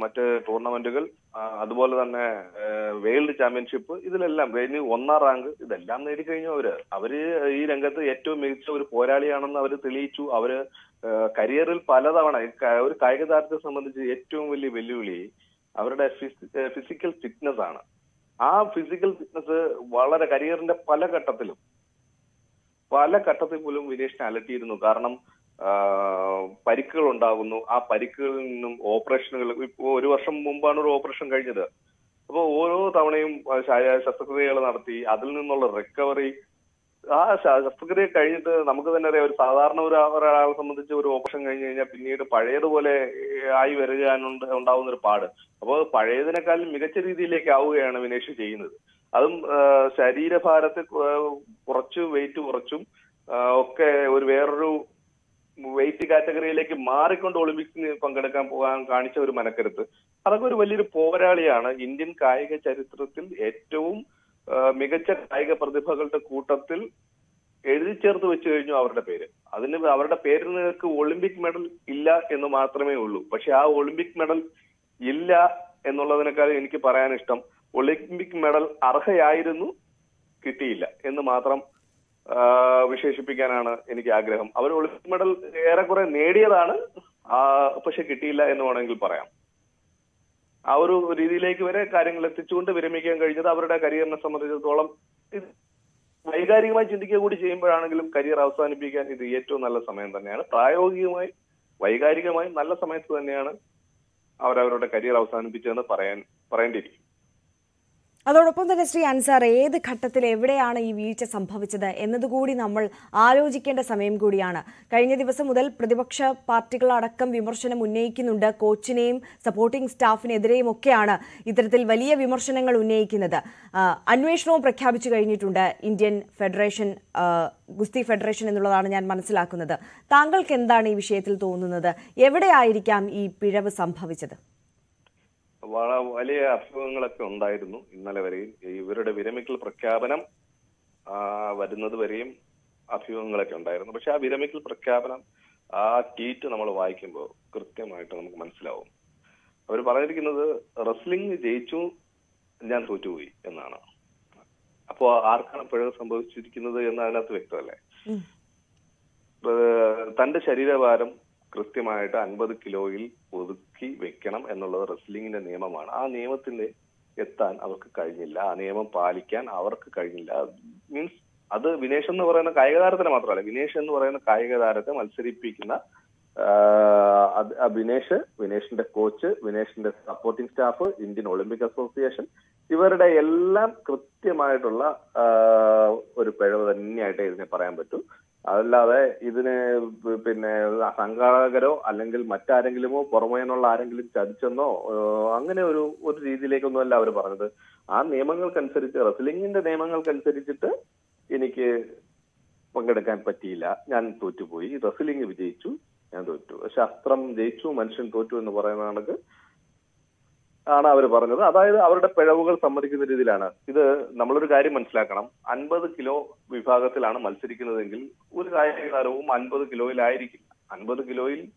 മറ്റ് ടൂർണമെന്റുകൾ അതുപോലെ തന്നെ വേൾഡ് ചാമ്പ്യൻഷിപ്പ് ഇതിലെല്ലാം കഴിഞ്ഞ് ഒന്നാം റാങ്ക് ഇതെല്ലാം നേടിക്കഴിഞ്ഞു അവർ. അവർ ഈ രംഗത്ത് ഏറ്റവും മികച്ച ഒരു പോരാളിയാണെന്ന് അവർ തെളിയിച്ചു. അവർ കരിയറിൽ പലതവണ ഒരു കായിക താരത്തെ സംബന്ധിച്ച് ഏറ്റവും വലിയ വെല്ലുവിളി അവരുടെ ഫിസിക്കൽ ഫിറ്റ്നസ് ആണ്. ആ ഫിസിക്കൽ ഫിറ്റ്നസ് വളരെ കരിയറിന്റെ പല ഘട്ടത്തിലും പല ഘട്ടത്തിൽ പോലും വിനേഷിനെ അലട്ടിയിരുന്നു. കാരണം പരിക്കുകൾ ഉണ്ടാകുന്നു. ആ പരിക്കുകളിൽ നിന്നും ഓപ്പറേഷനുകൾ ഇപ്പോ ഒരു വർഷം മുമ്പാണ് ഒരു ഓപ്പറേഷൻ കഴിഞ്ഞത്. അപ്പോൾ ഓരോ തവണയും ശസ്ത്രക്രിയകൾ നടത്തി അതിൽ നിന്നുള്ള റിക്കവറി ആ ശസ്ത്രക്രിയ കഴിഞ്ഞിട്ട് നമുക്ക് തന്നെ അറിയാം ഒരു സാധാരണ ഒരു ഒരാളെ സംബന്ധിച്ച് ഒരു ഓപ്പറേഷൻ കഴിഞ്ഞു കഴിഞ്ഞാൽ പിന്നീട് പഴയതുപോലെ ആയി വരികയാണുണ്ട് ഉണ്ടാവുന്ന ഒരു പാട്. അപ്പോൾ പഴയതിനേക്കാളും മികച്ച രീതിയിലേക്ക് ആവുകയാണ് വിനേഷ് ചെയ്യുന്നത്. അതും ശരീരഭാരത്തെ കുറച്ച് വെയിറ്റ് കുറച്ചും ഒക്കെ ഒരു വേറൊരു വെയിറ്റ് കാറ്റഗറിയിലേക്ക് മാറിക്കൊണ്ട് ഒളിമ്പിക്സിന് പങ്കെടുക്കാൻ പോകാൻ കാണിച്ച ഒരു മനക്കരുത്ത്. അതൊക്കെ ഒരു വലിയൊരു പോരാളിയാണ് ഇന്ത്യൻ കായിക ചരിത്രത്തിൽ ഏറ്റവും മികച്ച കായിക പ്രതിഭകളുടെ കൂട്ടത്തിൽ എഴുതി ചേർത്ത് വെച്ചു കഴിഞ്ഞു അവരുടെ പേര്. അതിന് അവരുടെ പേരിൽ നിങ്ങൾക്ക് ഒളിമ്പിക് മെഡൽ ഇല്ല എന്ന് മാത്രമേ ഉള്ളൂ. പക്ഷെ ആ ഒളിമ്പിക് മെഡൽ ഇല്ല എന്നുള്ളതിനേക്കാൾ എനിക്ക് പറയാൻ ഇഷ്ടം ഒളിമ്പിക് മെഡൽ അർഹയായിരുന്നു കിട്ടിയില്ല എന്ന് മാത്രം വിശേഷിപ്പിക്കാനാണ് എനിക്ക് ആഗ്രഹം. അവർ ഒളിമ്പിക് മെഡൽ ഏറെക്കുറെ നേടിയതാണ്. പക്ഷെ കിട്ടിയില്ല എന്ന് വേണമെങ്കിൽ പറയാം. ആ ഒരു രീതിയിലേക്ക് വരെ കാര്യങ്ങൾ എത്തിച്ചുകൊണ്ട് വിരമിക്കാൻ കഴിഞ്ഞത് അവരുടെ കരിയറിനെ സംബന്ധിച്ചിടത്തോളം ഇത് വൈകാരികമായി ചിന്തിക്കുക കൂടി ചെയ്യുമ്പോഴാണെങ്കിലും കരിയർ അവസാനിപ്പിക്കാൻ ഇത് ഏറ്റവും നല്ല സമയം തന്നെയാണ്. പ്രായോഗികമായി വൈകാരികമായി നല്ല സമയത്ത് തന്നെയാണ് അവരവരുടെ കരിയർ അവസാനിപ്പിച്ചതെന്ന് പറയാൻ പറയേണ്ടിയിരിക്കും അതോടൊപ്പം തന്നെ ശ്രീ അൻസാർ ഏത് ഘട്ടത്തിൽ എവിടെയാണ് ഈ വീഴ്ച സംഭവിച്ചത് എന്നതുകൂടി നമ്മൾ ആലോചിക്കേണ്ട സമയം കൂടിയാണ്. കഴിഞ്ഞ ദിവസം മുതൽ പ്രതിപക്ഷ പാർട്ടികളടക്കം വിമർശനം ഉന്നയിക്കുന്നുണ്ട്. കോച്ചിനെയും സപ്പോർട്ടിംഗ് സ്റ്റാഫിനെതിരെയും ഒക്കെയാണ് ഇത്തരത്തിൽ വലിയ വിമർശനങ്ങൾ ഉന്നയിക്കുന്നത്. അന്വേഷണവും പ്രഖ്യാപിച്ചു കഴിഞ്ഞിട്ടുണ്ട്. ഇന്ത്യൻ ഫെഡറേഷൻ ഗുസ്തി ഫെഡറേഷൻ എന്നുള്ളതാണ് ഞാൻ മനസ്സിലാക്കുന്നത്. താങ്കൾക്ക് എന്താണ് ഈ വിഷയത്തിൽ തോന്നുന്നത്? എവിടെയായിരിക്കാം ഈ പിഴവ് സംഭവിച്ചത്? വലിയ അസുഖങ്ങളൊക്കെ ഉണ്ടായിരുന്നു ഇന്നലെ വരെയും. ഇവരുടെ വിരമിക്കൽ പ്രഖ്യാപനം ആ, വരുന്നത് വരെയും അഭ്യൂഹങ്ങളൊക്കെ ഉണ്ടായിരുന്നു. പക്ഷെ ആ വിരമിക്കൽ പ്രഖ്യാപനം ആ ട്വീറ്റ് നമ്മൾ വായിക്കുമ്പോൾ കൃത്യമായിട്ട് നമുക്ക് മനസ്സിലാവും. അവർ പറഞ്ഞിരിക്കുന്നത് റെസ്ലിംഗ് ജയിച്ചു ഞാൻ തോറ്റുപോയി എന്നാണ്. അപ്പോ ആർക്കാണ് പിഴവ് സംഭവിച്ചിരിക്കുന്നത് എന്ന് അതിനകത്ത് വ്യക്തമല്ലേ? തന്റെ ശരീരഭാരം കൃത്യമായിട്ട് അൻപത് കിലോയിൽ ഒതുക്കി വെക്കണം എന്നുള്ളത് റെസ്ലിംഗിന്റെ നിയമമാണ്. ആ നിയമത്തിന്റെ എത്താൻ അവർക്ക് കഴിഞ്ഞില്ല. ആ നിയമം പാലിക്കാൻ അവർക്ക് കഴിഞ്ഞില്ല. മീൻസ് അത് വിനേഷ് എന്ന് പറയുന്ന കായിക താരത്തിന് മാത്രമല്ല വിനേഷ് എന്ന് പറയുന്ന കായിക താരത്തെ മത്സരിപ്പിക്കുന്ന വിനേഷ് വിനേഷിന്റെ coach വിനേഷിന്റെ supporting staff Indian Olympic association ഇവരുടെ എല്ലാം കൃത്യമായിട്ടുള്ള ഒരു പിഴവ് തന്നെയായിട്ട് ഇതിനെ പറയാൻ പറ്റും. അതല്ലാതെ ഇതിന് പിന്നെ സംഘാടകരോ അല്ലെങ്കിൽ മറ്റാരെങ്കിലുമോ പുറമേ നിന്നുള്ള ആരെങ്കിലും ചതിച്ചെന്നോ അങ്ങനെ ഒരു ഒരു രീതിയിലേക്കൊന്നുമല്ല അവർ പറഞ്ഞത്. ആ നിയമങ്ങൾക്കനുസരിച്ച് റെസ്ലിംഗിന്റെ നിയമങ്ങൾക്കനുസരിച്ചിട്ട് എനിക്ക് പങ്കെടുക്കാൻ പറ്റിയില്ല. ഞാൻ തോറ്റുപോയി. റെസ്ലിംഗ് വിജയിച്ചു. ഞാൻ തോറ്റു. ശാസ്ത്രം ജയിച്ചു മനുഷ്യൻ തോറ്റു എന്ന് പറയുന്ന കണക്ക് ആണ് അവർ പറഞ്ഞത്. അതായത് അവരുടെ പിഴവുകൾ സമ്മതിക്കുന്ന രീതിയിലാണ്. ഇത് നമ്മളൊരു കാര്യം മനസ്സിലാക്കണം. അൻപത് കിലോ വിഭാഗത്തിലാണ് മത്സരിക്കുന്നതെങ്കിൽ ഒരു കായിക താരവും അൻപത് കിലോയിലായിരിക്കും അൻപത് കിലോയിൽ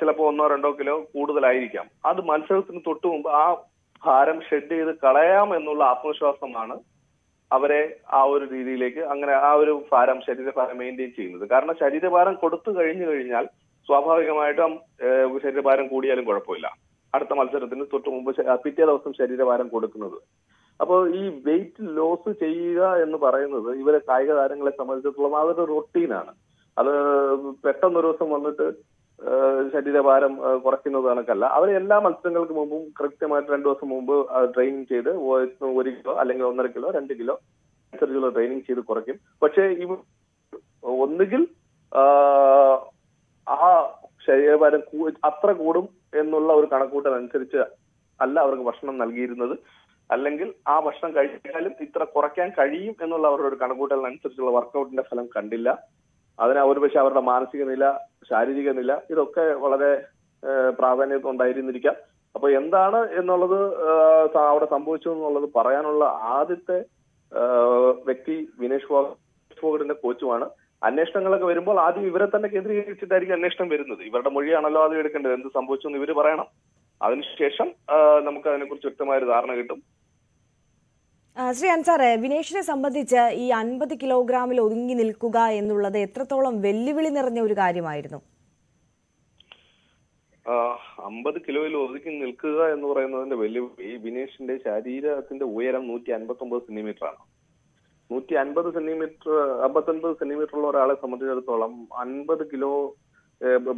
ചിലപ്പോൾ ഒന്നോ രണ്ടോ കിലോ കൂടുതലായിരിക്കാം. അത് മത്സരത്തിന് തൊട്ടു മുമ്പ് ആ ഭാരം ഷെഡ് ചെയ്ത് കളയാം എന്നുള്ള ആത്മവിശ്വാസമാണ് അവരെ ആ ഒരു രീതിയിലേക്ക് അങ്ങനെ ആ ഒരു ഭാരം ശരീരഭാരം മെയിന്റെയിൻ ചെയ്യുന്നത്. കാരണം ശരീരഭാരം കൊടുത്തു കഴിഞ്ഞു കഴിഞ്ഞാൽ സ്വാഭാവികമായിട്ടും ശരീരഭാരം കൂടിയാലും കുഴപ്പമില്ല. അടുത്ത മത്സരത്തിന് തൊട്ട് മുമ്പ് പിറ്റേ ദിവസം ശരീരഭാരം കൊടുക്കുന്നത്. അപ്പോൾ ഈ വെയിറ്റ് ലോസ് ചെയ്യുക എന്ന് പറയുന്നത് ഇവരെ കായിക താരങ്ങളെ സംബന്ധിച്ചിടത്തോളം അതൊരു റൊട്ടീനാണ് അത് പെട്ടെന്നൊരു ദിവസം വന്നിട്ട് ശരീരഭാരം കുറയ്ക്കുന്നത് കണക്കല്ല. അവർ എല്ലാ മത്സരങ്ങൾക്ക് മുമ്പും കൃത്യമായിട്ട് രണ്ടു ദിവസം മുമ്പ് ട്രെയിനിങ് ചെയ്ത് ഒരു കിലോ അല്ലെങ്കിൽ ഒന്നര കിലോ രണ്ട് കിലോ അനുസരിച്ചുള്ള ട്രെയിനിങ് ചെയ്ത് കുറയ്ക്കും. പക്ഷേ ഇവ ഒന്നുകിൽ ആ ശരീരഭാരം അത്ര കൂടും എന്നുള്ള ഒരു കണക്കൂട്ടൽ അനുസരിച്ച് അല്ല അവർക്ക് ഭക്ഷണം നൽകിയിരുന്നത്. അല്ലെങ്കിൽ ആ ഭക്ഷണം കഴിച്ചാലും ഇത്ര കുറയ്ക്കാൻ കഴിയും എന്നുള്ള അവരുടെ ഒരു കണക്കൂട്ടലിനനുസരിച്ചുള്ള വർക്കൗട്ടിന്റെ ഫലം കണ്ടില്ല. അതിന് ഒരു പക്ഷെ അവരുടെ മാനസിക നില ശാരീരിക നില ഇതൊക്കെ വളരെ പ്രാധാന്യം ഉണ്ടായിരുന്നിരിക്കാം. അപ്പൊ എന്താണ് എന്നുള്ളത് അവിടെ സംഭവിച്ചു എന്നുള്ളത് പറയാനുള്ള ആദ്യത്തെ വ്യക്തി വിനേഷ് ഫോഗ് വിനേഷ് കോച്ചുമാണ്. അന്വേഷണങ്ങളൊക്കെ വരുമ്പോൾ ആദ്യം ഇവരെ തന്നെ കേന്ദ്രീകരിച്ചിട്ടായിരിക്കും അന്വേഷണം വരുന്നത്. ഇവരുടെ മൊഴിയാണല്ലോ ആദ്യം എടുക്കേണ്ടത്. എന്ത് സംഭവിച്ചു എന്ന് ഇവർ പറയണം. അതിനുശേഷം നമുക്ക് അതിനെക്കുറിച്ച് വ്യക്തമായ ഒരു ധാരണ കിട്ടും. ശ്രീ അൻസാറെ വിനേഷിനെ സംബന്ധിച്ച് ഈ അൻപത് കിലോഗ്രാമിൽ ഒതുങ്ങി നിൽക്കുക എന്നുള്ളത് എത്രത്തോളം വെല്ലുവിളി നിറഞ്ഞ ഒരു കാര്യമായിരുന്നു? അമ്പത് കിലോയിൽ ഒതുക്കി നിൽക്കുക എന്ന് പറയുന്നതിന്റെ വെല്ലുവിളി വിനേഷിന്റെ ശരീരത്തിന്റെ ഉയരം നൂറ്റി അൻപത്തി ഒമ്പത് സെന്റിമീറ്റർ ആണ് നൂറ്റി അൻപത് സെന്റിമീറ്റർ അമ്പത്തൊൻപത് സെന്റിമീറ്റർ ഉള്ള ഒരാളെ സംബന്ധിച്ചിടത്തോളം അൻപത് kilo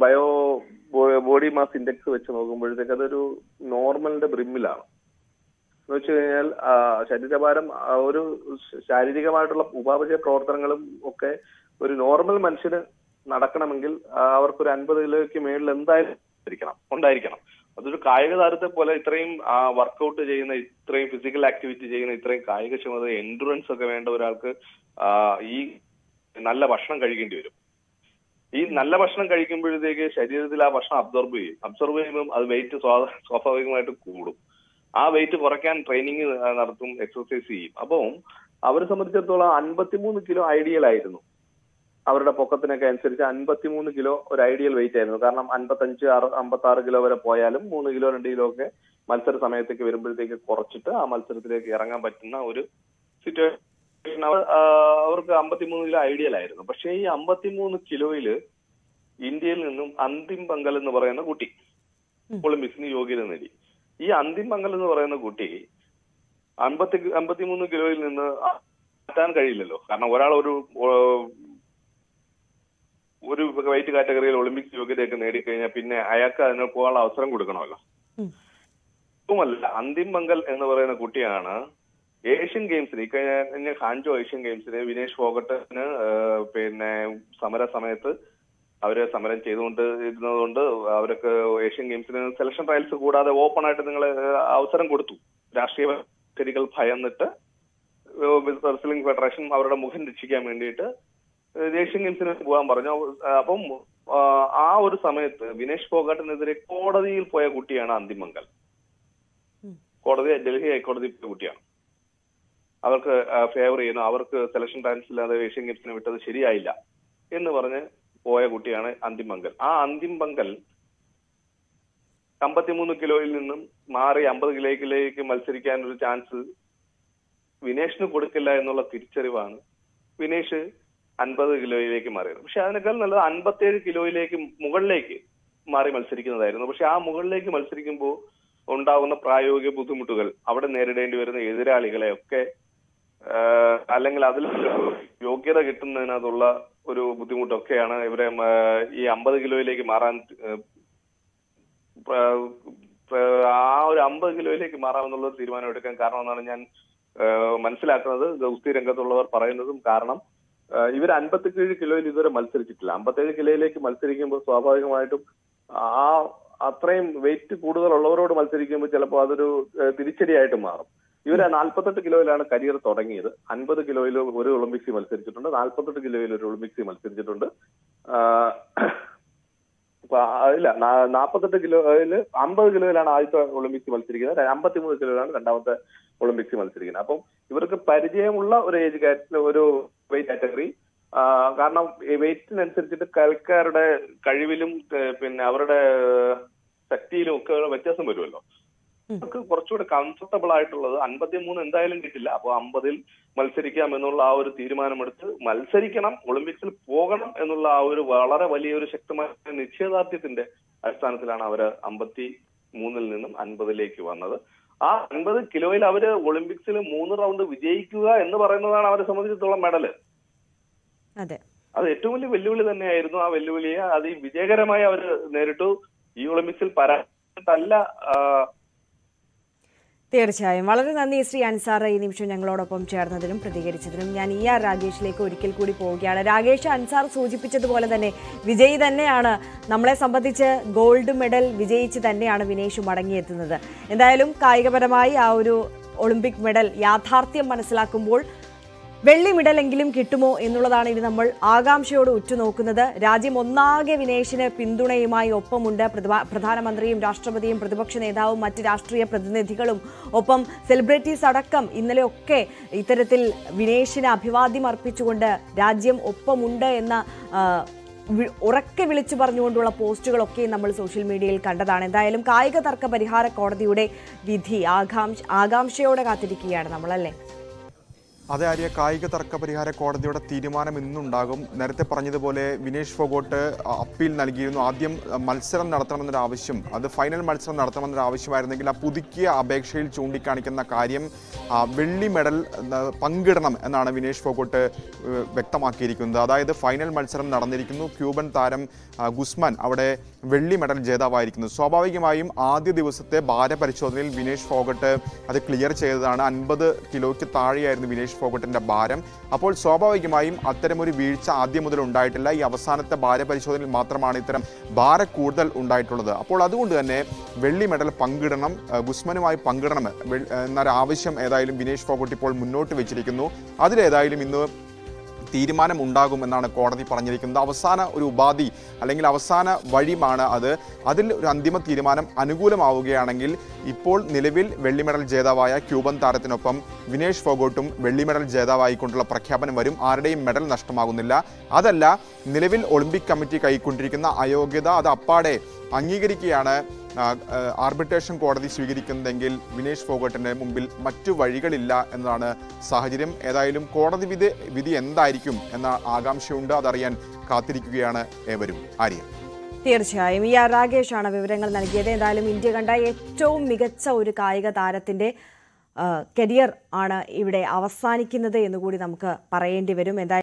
bio body mass index വെച്ച് നോക്കുമ്പോഴത്തേക്ക് അതൊരു നോർമലിന്റെ ബ്രിമ്മിലാണ്. എന്ന് വെച്ച് കഴിഞ്ഞാൽ ശരീരഭാരം ഒരു ശാരീരികമായിട്ടുള്ള ഉപാപചയ പ്രവർത്തനങ്ങളും ഒക്കെ ഒരു നോർമൽ മനുഷ്യന് നടക്കണമെങ്കിൽ അവർക്ക് അവർക്കൊരു അൻപത് കിലോയ്ക്ക് മേളിൽ എന്തായാലും ഉണ്ടായിരിക്കണം. അതൊരു കായിക താരത്തെ പോലെ ഇത്രയും വർക്കൗട്ട് ചെയ്യുന്ന ഇത്രയും ഫിസിക്കൽ ആക്ടിവിറ്റി ചെയ്യുന്ന ഇത്രയും കായികക്ഷമത എൻഡുറൻസ് ഒക്കെ വേണ്ട ഒരാൾക്ക് ഈ നല്ല ഭക്ഷണം കഴിക്കേണ്ടി വരും. ഈ നല്ല ഭക്ഷണം കഴിക്കുമ്പോഴത്തേക്ക് ശരീരത്തിൽ ആ ഭക്ഷണം അബ്സോർബ് ചെയ്യും. അബ്സോർബ് ചെയ്യുമ്പോൾ അത് വെയിറ്റ് സ്വാഭാവികമായിട്ട് കൂടും. ആ വെയിറ്റ് കുറയ്ക്കാൻ ട്രെയിനിങ് നടത്തും എക്സർസൈസ് ചെയ്യും. അപ്പം അവരെ സംബന്ധിച്ചിടത്തോളം അൻപത്തിമൂന്ന് കിലോ ഐഡിയൽ ആയിരുന്നു. അവരുടെ പൊക്കത്തിനൊക്കെ അനുസരിച്ച് അൻപത്തിമൂന്ന് കിലോ ഒരു ഐഡിയൽ വെയിറ്റ് ആയിരുന്നു. കാരണം അൻപത്തഞ്ച് ആറ് അമ്പത്തി ആറ് കിലോ വരെ പോയാലും മൂന്ന് കിലോ രണ്ട് കിലോ ഒക്കെ മത്സര സമയത്തേക്ക് വരുമ്പോഴത്തേക്ക് കുറച്ചിട്ട് ആ മത്സരത്തിലേക്ക് ഇറങ്ങാൻ പറ്റുന്ന ഒരു സിറ്റുവേഷൻ അവർക്ക് അമ്പത്തിമൂന്ന് കിലോ ഐഡിയൽ ആയിരുന്നു. പക്ഷേ ഈ അമ്പത്തിമൂന്ന് കിലോയിൽ ഇന്ത്യയിൽ നിന്നും അന്തിം പങ്കൽ എന്ന് പറയുന്ന കുട്ടി ഒളിമ്പിക്സിന് യോഗ്യത നേടി. ഈ അന്തിം പങ്കൽ എന്ന് പറയുന്ന കുട്ടി അമ്പത്തി അമ്പത്തിമൂന്ന് കിലോയിൽ നിന്ന് മാറ്റാൻ കഴിയില്ലല്ലോ. കാരണം ഒരാൾ ഒരു ഒരു വെയിറ്റ് കാറ്റഗറിയിൽ ഒളിമ്പിക്സ് യോഗ്യതയൊക്കെ നേടിക്കഴിഞ്ഞാൽ പിന്നെ അയാൾക്ക് അതിന് പോകാനുള്ള അവസരം കൊടുക്കണമല്ലോ. അതുമല്ല അന്തിം മംഗൽ എന്ന് പറയുന്ന കുട്ടിയാണ് ഏഷ്യൻ ഗെയിംസിന് ഈ കഴിഞ്ഞ കഴിഞ്ഞ ഹാൻജോ ഏഷ്യൻ ഗെയിംസിന് വിനേഷ് ഫോഗട്ടിന് പിന്നെ സമര സമയത്ത് അവർ സമരം ചെയ്തുകൊണ്ട് ഇരുന്നതുകൊണ്ട് അവർക്ക് ഏഷ്യൻ ഗെയിംസിന് സെലക്ഷൻ ട്രയൽസ് കൂടാതെ ഓപ്പൺ ആയിട്ട് നിങ്ങൾ അവസരം കൊടുത്തു. രാഷ്ട്രീയ ശരികൾ ഭയന്നിട്ട് റെസ്ലിംഗ് ഫെഡറേഷൻ അവരുടെ മുഖം രക്ഷിക്കാൻ വേണ്ടിയിട്ട് ഏഷ്യൻ ഗെയിംസിന് പോകാൻ പറഞ്ഞു. അപ്പം ആ, ഒരു സമയത്ത് വിനേഷ് ഫോഗാട്ടിനെതിരെ കോടതിയിൽ പോയ കുട്ടിയാണ് അന്തിമംഗൽ കോടതി ഡൽഹി ഹൈക്കോടതി പോയ കുട്ടിയാണ്. അവർക്ക് ഫേവർ ചെയ്യുന്നു. അവർക്ക് സെലക്ഷൻ ടാൻസ് ഇല്ലാതെ ഏഷ്യൻ ഗെയിംസിന് വിട്ടത് ശരിയായില്ല എന്ന് പറഞ്ഞ് പോയ കുട്ടിയാണ് അന്തിമംഗൽ ആ അന്തിമംഗൽ അമ്പത്തിമൂന്ന് കിലോയിൽ നിന്നും മാറി അമ്പത് കിലോയിലേക്ക് മത്സരിക്കാൻ ഒരു ചാൻസ് വിനേഷിന് കൊടുക്കില്ല എന്നുള്ള തിരിച്ചറിവാണ് വിനേഷ് അൻപത് കിലോയിലേക്ക് മാറിയത്. പക്ഷെ അതിനേക്കാൾ നല്ലത് അൻപത്തേഴ് കിലോയിലേക്ക് മുകളിലേക്ക് മാറി മത്സരിക്കുന്നതായിരുന്നു. പക്ഷെ ആ മുകളിലേക്ക് മത്സരിക്കുമ്പോൾ ഉണ്ടാകുന്ന പ്രായോഗിക ബുദ്ധിമുട്ടുകൾ അവിടെ നേരിടേണ്ടി വരുന്ന എതിരാളികളെ ഒക്കെ അല്ലെങ്കിൽ അതിൽ യോഗ്യത കിട്ടുന്നതിനകത്തുള്ള ഒരു ബുദ്ധിമുട്ടൊക്കെയാണ് ഇവരെ ഈ അമ്പത് കിലോയിലേക്ക് മാറാൻ ആ ഒരു അമ്പത് കിലോയിലേക്ക് മാറാമെന്നുള്ള തീരുമാനം എടുക്കാൻ കാരണമെന്നാണ് ഞാൻ മനസ്സിലാക്കുന്നത്. ഗൗസ്തി രംഗത്തുള്ളവർ പറയുന്നതും കാരണം ഇവർ അൻപത്തിയേഴ് കിലോയിൽ ഇതുവരെ മത്സരിച്ചിട്ടില്ല. അമ്പത്തേഴ് കിലോയിലേക്ക് മത്സരിക്കുമ്പോൾ സ്വാഭാവികമായിട്ടും ആ അത്രയും വെയിറ്റ് കൂടുതലുള്ളവരോട് മത്സരിക്കുമ്പോൾ ചിലപ്പോൾ അതൊരു തിരിച്ചടിയായിട്ട് മാറും. ഇവർ നാൽപ്പത്തെട്ട് കിലോയിലാണ് കരിയർ തുടങ്ങിയത്. അൻപത് കിലോയിൽ ഒരു ഒളിമ്പിക്സിൽ മത്സരിച്ചിട്ടുണ്ട്. നാൽപ്പത്തെട്ട് കിലോയിൽ ഒരു ഒളിമ്പിക്സിൽ മത്സരിച്ചിട്ടുണ്ട്. ഇല്ല നാൽപ്പത്തെട്ട് കിലോയിൽ അമ്പത് കിലോയിലാണ് ആദ്യത്തെ ഒളിമ്പിക്സ് മത്സരിക്കുന്നത്. അമ്പത്തിമൂന്ന് കിലോയിലാണ് രണ്ടാമത്തെ ഒളിമ്പിക്സ് മത്സരിക്കുന്നത്. അപ്പം ഇവർക്ക് പരിചയമുള്ള ഒരു ഏജ് കാറ്റ ഒരു വെയിറ്റ് കാറ്റഗറി കാരണം വെയിറ്റിനനുസരിച്ചിട്ട് കളിക്കാരുടെ കഴിവിലും പിന്നെ അവരുടെ ശക്തിയിലും ഒക്കെ വ്യത്യാസം വരുമല്ലോ. അവർക്ക് കുറച്ചുകൂടെ കംഫർട്ടബിൾ ആയിട്ടുള്ളത് അൻപത്തിമൂന്ന് എന്തായാലും കിട്ടില്ല. അപ്പൊ അമ്പതിൽ മത്സരിക്കാം എന്നുള്ള ആ ഒരു തീരുമാനമെടുത്ത് മത്സരിക്കണം ഒളിമ്പിക്സിൽ പോകണം എന്നുള്ള ആ ഒരു വളരെ വലിയൊരു ശക്തമായ നിശ്ചയദാർഢ്യത്തിന്റെ അടിസ്ഥാനത്തിലാണ് അവർ അമ്പത്തി മൂന്നിൽ നിന്നും അൻപതിലേക്ക് വന്നത്. ആ അൻപത് കിലോയിൽ അവർ ഒളിമ്പിക്സിൽ മൂന്ന് റൗണ്ട് വിജയിക്കുക എന്ന് പറയുന്നതാണ് അവരെ സംബന്ധിച്ചിടത്തോളം മെഡൽ. അതെ. അത് ഏറ്റവും വലിയ വെല്ലുവിളി തന്നെയായിരുന്നു ആ വെല്ലുവിളിയെ അത് വിജയകരമായി അവർ നേരിട്ടു. ഈ ഒളിമ്പിക്സിൽ പരാജയപ്പെട്ടല്ല ആ, തീർച്ചയായും. വളരെ നന്ദി ശ്രീ അൻസാർ ഈ നിമിഷം ഞങ്ങളോടൊപ്പം ചേർന്നതിനും പ്രതികരിച്ചതിനും. ഞാൻ ഇ ആർ രാഗേഷിലേക്ക് ഒരിക്കൽ കൂടി പോവുകയാണ്. രാഗേഷ് അൻസാർ സൂചിപ്പിച്ചതുപോലെ തന്നെ വിജയി തന്നെയാണ് നമ്മളെ സംബന്ധിച്ച് ഗോൾഡ് മെഡൽ വിജയിച്ച് തന്നെയാണ് വിനേഷ് മടങ്ങിയെത്തുന്നത്. എന്തായാലും കായികപരമായി ആ ഒരു ഒളിമ്പിക് മെഡൽ യാഥാർത്ഥ്യം മനസ്സിലാക്കുമ്പോൾ വെള്ളി മെഡലെങ്കിലും കിട്ടുമോ എന്നുള്ളതാണ് ഇനി നമ്മൾ ആകാംക്ഷയോട് ഉറ്റുനോക്കുന്നത്. രാജ്യം ഒന്നാകെ വിനേഷിന് പിന്തുണയുമായി ഒപ്പമുണ്ട്. പ്രധാനമന്ത്രിയും രാഷ്ട്രപതിയും പ്രതിപക്ഷ നേതാവും മറ്റ് രാഷ്ട്രീയ പ്രതിനിധികളും ഒപ്പം സെലിബ്രിറ്റീസ് അടക്കം ഇന്നലെയൊക്കെ ഇത്തരത്തിൽ വിനേഷിന് അഭിവാദ്യം അർപ്പിച്ചുകൊണ്ട് രാജ്യം ഒപ്പമുണ്ട് എന്ന ഉറക്കെ വിളിച്ചു പറഞ്ഞുകൊണ്ടുള്ള പോസ്റ്റുകളൊക്കെ നമ്മൾ സോഷ്യൽ മീഡിയയിൽ കണ്ടതാണ്. എന്തായാലും കായിക തർക്ക പരിഹാര കോടതിയുടെ വിധി ആകാംക്ഷ ആകാംക്ഷയോടെ കാത്തിരിക്കുകയാണ് നമ്മളല്ലേ? അതെ ആര്യ കായിക തർക്ക പരിഹാര കോടതിയുടെ തീരുമാനം ഇന്നുണ്ടാകും. നേരത്തെ പറഞ്ഞതുപോലെ വിനേഷ് ഫോഗോട്ട് അപ്പീൽ നൽകിയിരുന്നു. ആദ്യം മത്സരം നടത്തണമെന്നൊരു ആവശ്യം അത് ഫൈനൽ മത്സരം നടത്തണമെന്നൊരു ആവശ്യമായിരുന്നെങ്കിൽ ആ പുതുക്കിയ അപേക്ഷയിൽ ചൂണ്ടിക്കാണിക്കുന്ന കാര്യം വെള്ളി മെഡൽ പങ്കിടണം എന്നാണ് വിനേഷ് ഫോഗോട്ട് വ്യക്തമാക്കിയിരിക്കുന്നത്. അതായത് ഫൈനൽ മത്സരം നടന്നിരിക്കുന്നു. ക്യൂബൻ താരം ഗുസ്മാൻ അവിടെ വെള്ളി മെഡൽ ജേതാവായിരിക്കുന്നത് സ്വാഭാവികമായും ആദ്യ ദിവസത്തെ ഭാരപരിശോധനയിൽ വിനേഷ് ഫോഗട്ട് അത് ക്ലിയർ ചെയ്തതാണ്. അൻപത് കിലോയ്ക്ക് താഴെയായിരുന്നു വിനേഷ് ഫോഗട്ടിന്റെ ഭാരം. അപ്പോൾ സ്വാഭാവികമായും അത്തരമൊരു വീഴ്ച ആദ്യം മുതൽ ഉണ്ടായിട്ടില്ല. ഈ അവസാനത്തെ ഭാരപരിശോധനയിൽ മാത്രമാണ് ഇത്തരം ഭാര കൂടുതൽ ഉണ്ടായിട്ടുള്ളത്. അപ്പോൾ അതുകൊണ്ട് തന്നെ വെള്ളി മെഡൽ പങ്കിടണം ഗുസ്മനുമായി പങ്കിടണം എന്നൊരാവശ്യം ഏതായാലും വിനേഷ് ഫോഗട്ട് ഇപ്പോൾ മുന്നോട്ട് വെച്ചിരിക്കുന്നു. അതിലേതായാലും ഇന്ന് തീരുമാനം ഉണ്ടാകുമെന്നാണ് കോടതി പറഞ്ഞിരിക്കുന്നത്. അവസാന ഒരു ഉപാധി അല്ലെങ്കിൽ അവസാന വഴിമാണ് അത്. അതിൽ ഒരു അന്തിമ തീരുമാനം അനുകൂലമാവുകയാണെങ്കിൽ ഇപ്പോൾ നിലവിൽ വെള്ളി മെഡൽ ജേതാവായ ക്യൂബൻ താരത്തിനൊപ്പം വിനേഷ് ഫോഗോട്ടും വെള്ളി മെഡൽ ജേതാവായിക്കൊണ്ടുള്ള പ്രഖ്യാപനം വരും. ആരുടെയും മെഡൽ നഷ്ടമാകുന്നില്ല. അതല്ല നിലവിൽ ഒളിമ്പിക് കമ്മിറ്റി കൈക്കൊണ്ടിരിക്കുന്ന അയോഗ്യത അത് അപ്പാടെ അംഗീകരിക്കുകയാണ് ആർബിട്രേഷൻ കോടതി സ്വീകരിക്കുന്നതെങ്കിൽ വിനേഷ് ഫോഗട്ടിന് മുമ്പിൽ മറ്റു വഴികളില്ല എന്നതാണ് സാഹചര്യം. ഏതായാലും കോടതി വിധി വിധി എന്തായിരിക്കും എന്ന ആകാംക്ഷയുണ്ട്. അതറിയാൻ കാത്തിരിക്കുകയാണ് ഏവരും. ആര്യ. തീർച്ചയായും. ഇ ആർ രാകേഷാണ് വിവരങ്ങൾ നൽകിയത്. എന്തായാലും ഇന്ത്യ കണ്ട ഏറ്റവും മികച്ച ഒരു കായിക താരത്തിന്റെ കരിയർ ആണ് ഇവിടെ അവസാനിക്കുന്നത് എന്നുകൂടി നമുക്ക് പറയേണ്ടി വരും. എന്തായാലും